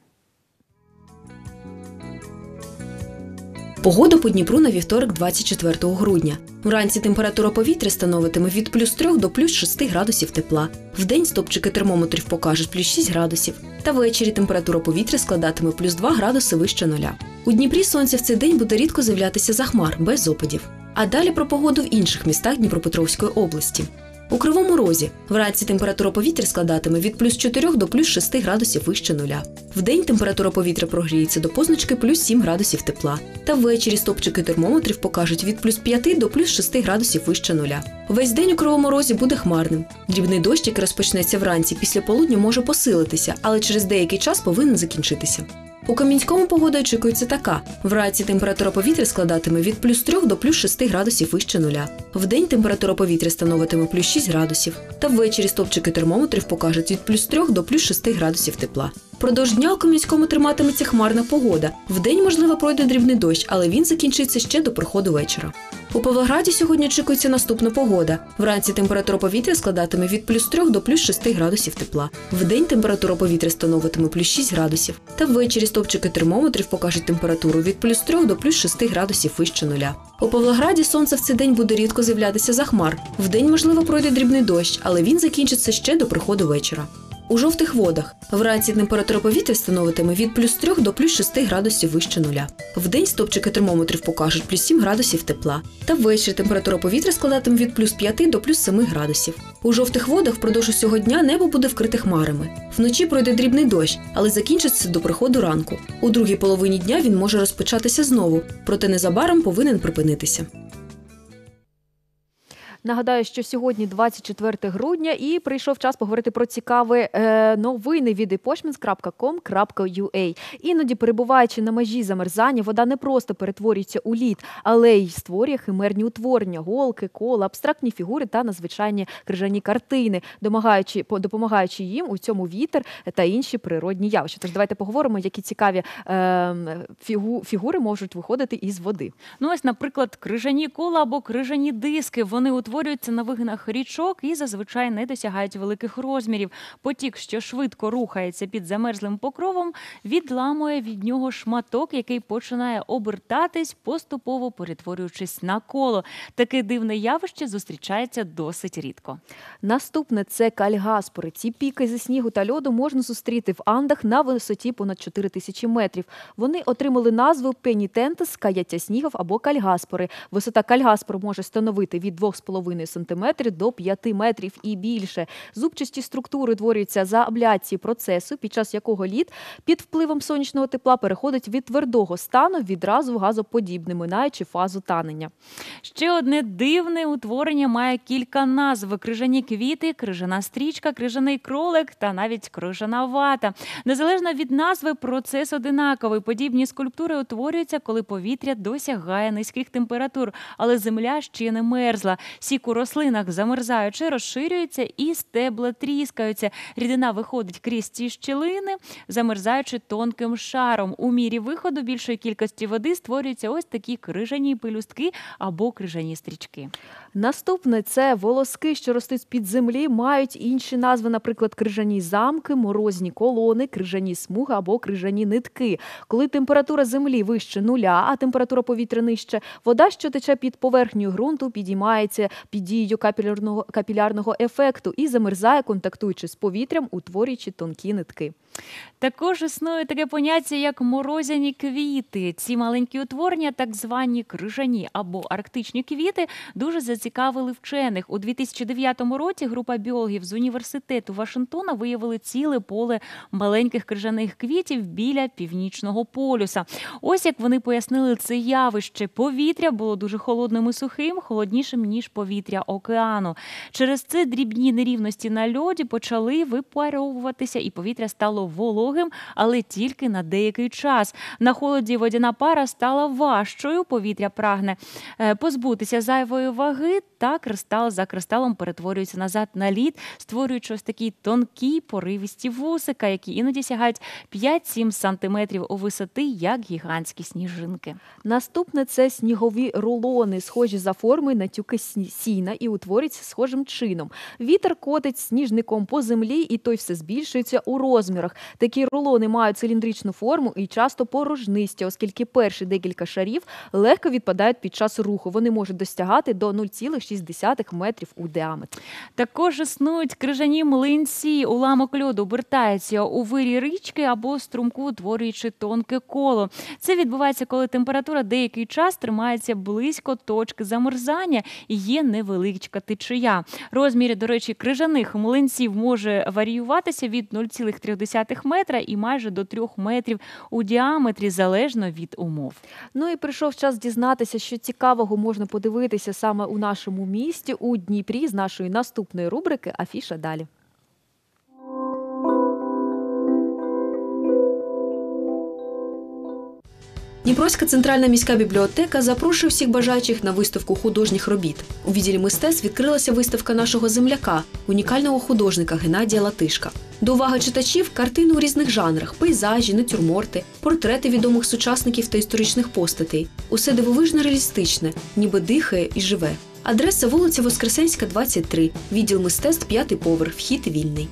Погода по Дніпру на вівторок 24 грудня. Вранці температура повітря становитиме від плюс 3 до плюс 6 градусів тепла. Вдень стопчики термометрів покажуть плюс 6 градусів. Та ввечері температура повітря складатиме плюс 2 градуси вище нуля. У Дніпрі сонце в цей день буде рідко з'являтися за хмар, без опадів. А далі про погоду в інших містах Дніпропетровської області. У Кривому Розі вранці температура повітря складатиме від плюс 4 до плюс 6 градусів вище нуля. Вдень температура повітря прогріється до позначки плюс 7 градусів тепла. Та ввечері стопчики термометрів покажуть від плюс 5 до плюс 6 градусів вище нуля. Весь день у Кривому Розі буде хмарним. Дрібний дощ, який розпочнеться вранці після полудня, може посилитися, але через деякий час повинен закінчитися. У Кам'янському погода очікується така: вранці температура повітря складатиме від плюс 3 до плюс 6 градусів вище нуля. Вдень температура повітря становитиме плюс 6 градусів. Та ввечері стопчики термометрів покажуть від плюс 3 до плюс 6 градусів тепла. Продовж дня у Кам'янському триматиметься хмарна погода. Вдень, можливо, пройде дрібний дощ, але він закінчиться ще до приходу вечора. У Павлограді сьогодні очікується наступна погода. Вранці температура повітря складатиме від плюс 3 до плюс 6 градусів тепла. Вдень температура повітря становитиме плюс 6 градусів. Та ввечері стопчики термометрів покажуть температуру від плюс 3 до плюс 6 градусів вище нуля. У Павлограді сонце в цей день буде рідко з'являтися за хмар. Вдень, можливо, пройде дрібний дощ, але він закінчиться ще до приходу вечора. У жовтих водах вранці температура повітря становитиме від плюс 3 до плюс 6 градусів вище нуля. Вдень стопчики термометрів покажуть плюс 7 градусів тепла. Та ввечері температура повітря складатиме від плюс 5 до плюс 7 градусів. У жовтих водах впродовж усього дня небо буде вкрите хмарами. Вночі пройде дрібний дощ, але закінчиться до приходу ранку. У другій половині дня він може розпочатися знову, проте незабаром повинен припинитися. Нагадаю, що сьогодні 24 грудня, і прийшов час поговорити про цікаві е, новини від epochments.com.ua. Іноді, перебуваючи на межі замерзання, вода не просто перетворюється у лід, але й створює химерні утворення, голки, кола, абстрактні фігури та надзвичайні крижані картини, домагаючи, по- допомагаючи їм у цьому вітер та інші природні явища. Тож давайте поговоримо, які цікаві е, фігу, фігури можуть виходити із води. Ну, ось, наприклад, крижані кола або крижані диски. Вони утворюються на вигинах річок і зазвичай не досягають великих розмірів. Потік, що швидко рухається під замерзлим покровом, відламує від нього шматок, який починає обертатись, поступово перетворюючись на коло. Таке дивне явище зустрічається досить рідко. Наступне це кальгаспори. Ці піки зі снігу та льоду можна зустріти в Андах на висоті понад 4 тисячі метрів. Вони отримали назву пенітентес, каяття снігов або кальгаспори. Висота кальгаспору може становити від 2,5 2,5 см до 5 метрів і більше. Зубчасті структури утворюються за абляції процесу, під час якого лід під впливом сонячного тепла переходить від твердого стану відразу в газоподібний, минаючи фазу танення. Ще одне дивне утворення має кілька назв: крижані квіти, крижана стрічка, крижаний кролик та навіть крижана вата. Незалежно від назви, процес одинаковий. Подібні скульптури утворюються, коли повітря досягає низьких температур, але земля ще не мерзла. Сік у рослинах замерзаючи, розширюється і стебла тріскаються. Рідина виходить крізь ці щілини, замерзаючи тонким шаром. У мірі виходу більшої кількості води створюються ось такі крижані пелюстки або крижані стрічки. Наступне це волоски, що ростуть з-під землі, мають інші назви, наприклад, крижані замки, морозні колони, крижані смуги або крижані нитки. Коли температура землі вище нуля, а температура повітря нижче, вода, що тече під поверхнею ґрунту, підіймається під дією капілярного, капілярного ефекту і замерзає, контактуючи з повітрям, утворюючи тонкі нитки. Також існує таке поняття, як морозяні квіти. Ці маленькі утворення, так звані крижані або арктичні квіти, дуже зацікавили вчених. У 2009 році група біологів з університету Вашингтона виявили ціле поле маленьких крижаних квітів біля північного полюса. Ось як вони пояснили це явище. Повітря було дуже холодним і сухим, холоднішим ніж повітря океану. Через це дрібні нерівності на льоді почали випаровуватися, і повітря стало вологим, але тільки на деякий час. На холоді водяна пара стала важчою. Повітря прагне е, позбутися зайвої ваги, та кристал за кристалом перетворюється назад на лід, створюючи ось такі тонкі поривісті вусика, які іноді сягають 5-7 сантиметрів у висоти, як гігантські сніжинки. Наступне це снігові рулони, схожі за формою на тюки сіна і утворюються схожим чином. Вітер котить сніжником по землі, і той все збільшується у розмірах. Такі рулони мають циліндричну форму і часто порожнисті, оскільки перші декілька шарів легко відпадають під час руху. Вони можуть достягати до 0,6 метрів у діаметрі. Також існують крижані млинці. Уламок льоду обертається у вирі річки або струмку, утворюючи тонке коло. Це відбувається, коли температура деякий час тримається близько точки замерзання і є невеличка течія. Розміри, до речі, крижаних млинців може варіюватися від 0,3 метра і майже до 3 метрів у діаметрі, залежно від умов. Ну і прийшов час дізнатися, що цікавого можна подивитися саме у нашому місті у Дніпрі з нашої наступної рубрики Афіша далі. Дніпровська центральна міська бібліотека запрошує всіх бажаючих на виставку художніх робіт. У відділі мистецтв відкрилася виставка нашого земляка, унікального художника Геннадія Латишка. До уваги читачів картини у різних жанрах: пейзажі, натюрморти, портрети відомих сучасників та історичних постатей. Усе дивовижно реалістичне, ніби дихає і живе. Адреса вулиця Воскресенська, 23, відділ мистецтв, п'ятий поверх, вхід вільний.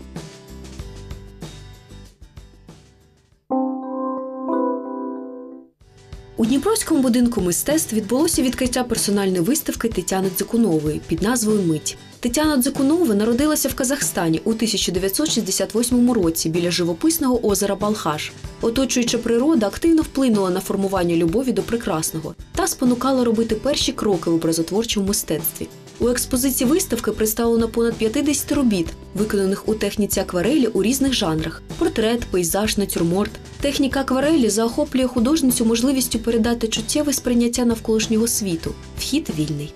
У Дніпровському будинку мистецтв відбулося відкриття персональної виставки Тетяни Дзикунової під назвою Мить. Тетяна Дзикунова народилася в Казахстані у 1968 році біля живописного озера Балхаш. Оточуюча природа активно вплинула на формування любові до прекрасного та спонукала робити перші кроки в образотворчому мистецтві. У експозиції виставки представлено понад 50 робіт, виконаних у техніці акварелі у різних жанрах: портрет, пейзаж, натюрморт. Техніка акварелі заохоплює художницю можливістю передати чуттєве сприйняття навколишнього світу. Вхід вільний.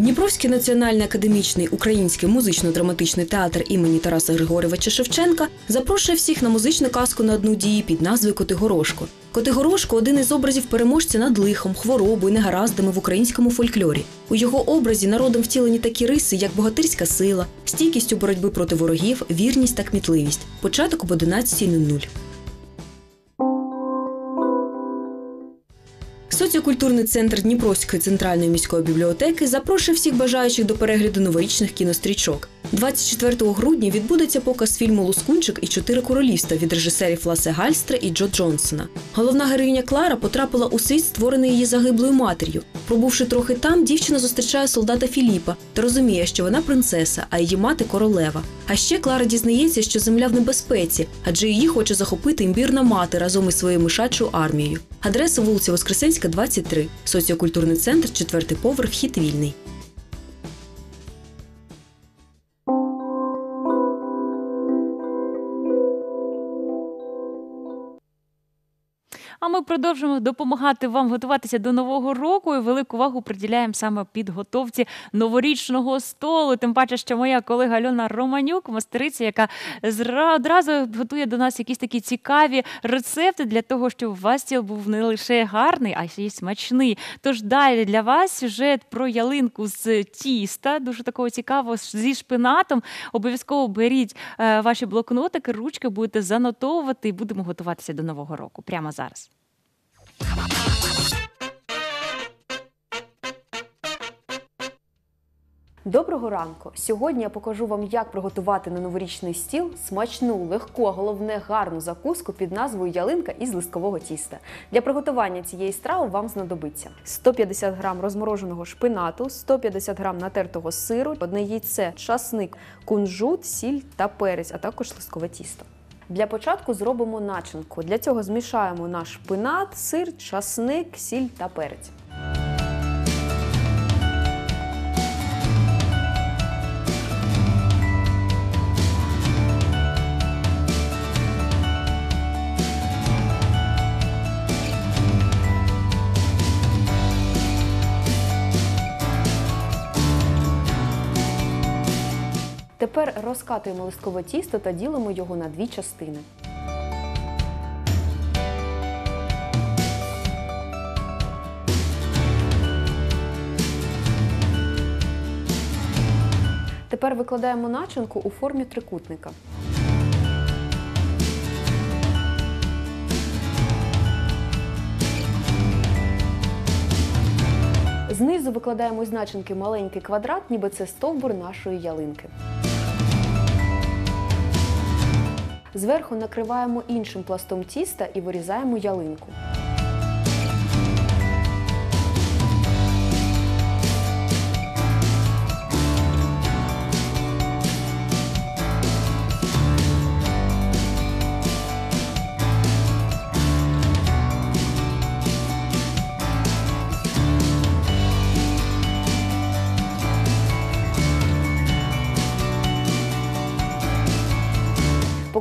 Дніпровський національний академічний український музично-драматичний театр імені Тараса Григорьовича Шевченка запрошує всіх на музичну казку на одну дії під назвою Котигорошко. Котигорошко один із образів переможця над лихом, хворобою, негараздами в українському фольклорі. У його образі народом втілені такі риси, як богатирська сила, стійкість у боротьби проти ворогів, вірність та кмітливість. Початок об 11.00. Соціокультурний центр Дніпровської центральної міської бібліотеки запрошує всіх бажаючих до перегляду новорічних кінострічок. 24 грудня відбудеться показ фільму Лускунчик і чотири королівства від режисерів Ласе Гальстра і Джо Джонсона. Головна героїня Клара потрапила у світ, створений її загиблою матір'ю. Пробувши трохи там, дівчина зустрічає солдата Філіпа та розуміє, що вона принцеса, а її мати королева. А ще Клара дізнається, що земля в небезпеці, адже її хоче захопити імбірна мати разом із своєю мишачою армією. Адреса вулиця Воскресенська, 23, соціокультурний центр, четвертий поверх, хід вільний. А ми продовжуємо допомагати вам готуватися до нового року і велику увагу приділяємо саме підготовці новорічного столу. Тим паче, що моя колега Альона Романюк, мастериця, яка одразу готує до нас якісь такі цікаві рецепти для того, щоб у вас стіл був не лише гарний, а й смачний. Тож далі для вас сюжет про ялинку з тіста, дуже такого цікавого зі шпинатом. Обов'язково беріть е, ваші блокнотики, ручки, будете занотовувати і будемо готуватися до нового року прямо зараз. Доброго ранку! Сьогодні я покажу вам, як приготувати на новорічний стіл смачну, легку, а головне гарну закуску під назвою ялинка із листкового тіста. Для приготування цієї страви вам знадобиться 150 грам розмороженого шпинату, 150 грам натертого сиру, одне яйце, часник, кунжут, сіль та перець, а також листкове тісто. Для початку зробимо начинку. Для цього змішаємо наш пинат, сир, часник, сіль та перець. Тепер розкатуємо листкове тісто та ділимо його на дві частини. Тепер викладаємо начинку у формі трикутника. Знизу викладаємо з начинки маленький квадрат, ніби це стовбур нашої ялинки. Зверху накриваємо іншим пластом тіста і вирізаємо ялинку.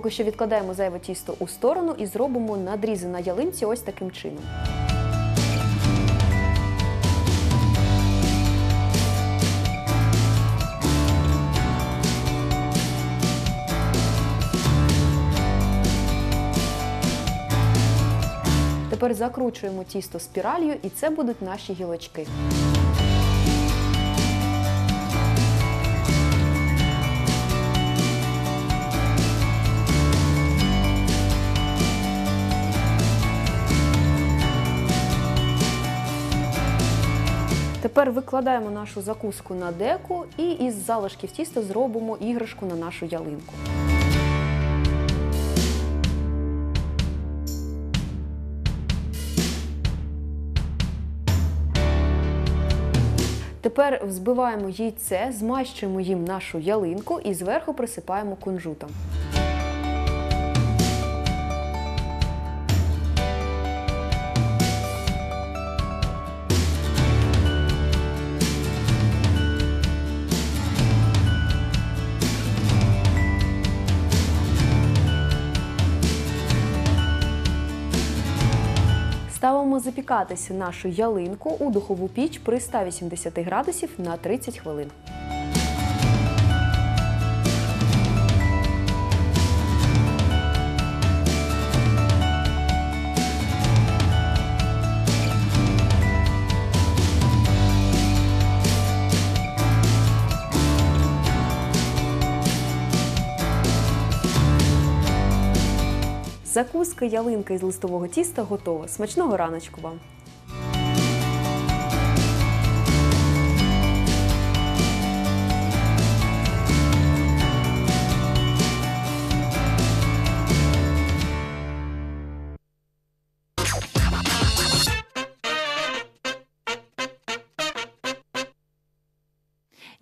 Поки що відкладаємо зайве тісто у сторону і зробимо надрізи на ялинці ось таким чином. Тепер закручуємо тісто спіралью і це будуть наші гілочки. Тепер викладаємо нашу закуску на деку і із залишків тіста зробимо іграшку на нашу ялинку. Тепер взбиваємо яйце, змащуємо їм нашу ялинку і зверху присипаємо кунжутом. Запікатися нашу ялинку у духову піч при 180 градусів на 30 хвилин. Закуска ялинка із листового тіста готова. Смачного раночку вам!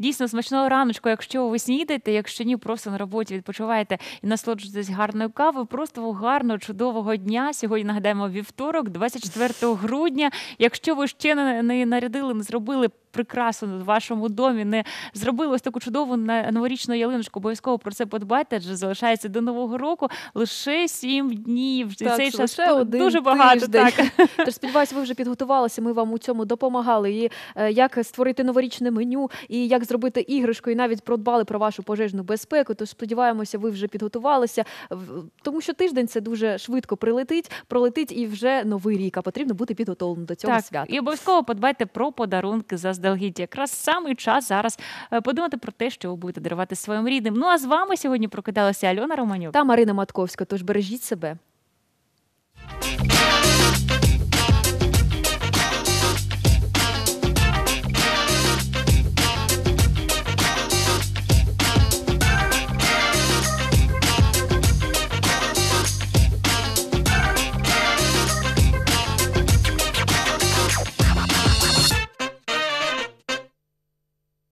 Дійсно, смачного раночку, якщо ви снідаєте, якщо ні, просто на роботі відпочиваєте і насолоджуєтесь гарною кавою. Просто гарного, чудового дня. Сьогодні нагадаємо вівторок, 24 грудня. Якщо ви ще не, нарядили, не зробили прикрасу в вашому домі, не зробили ось таку чудову новорічну ялиночку, обов'язково про це подбайте, адже залишається до нового року лише сім днів. Так, Цей час дуже багато. тиждень. Так. Тож сподіваюся, ви вже підготувалися. Ми вам у цьому допомагали. І е, як створити новорічне меню, і як зробити іграшку, і навіть продбали про вашу пожежну безпеку. Тож сподіваємося, ви вже підготувалися. Тому що тиждень це дуже швидко прилетить, пролетить і вже новий рік. А потрібно бути підготовленим до цього так, свята. І обов'язково подбайте про подарунки заздалегідь. Якраз саме час зараз е, подумати про те, що ви будете дарувати своїм рідним. Ну а з вами сьогодні прокидалася Альона Романюк та Марина Матковська. Тож бережіть себе.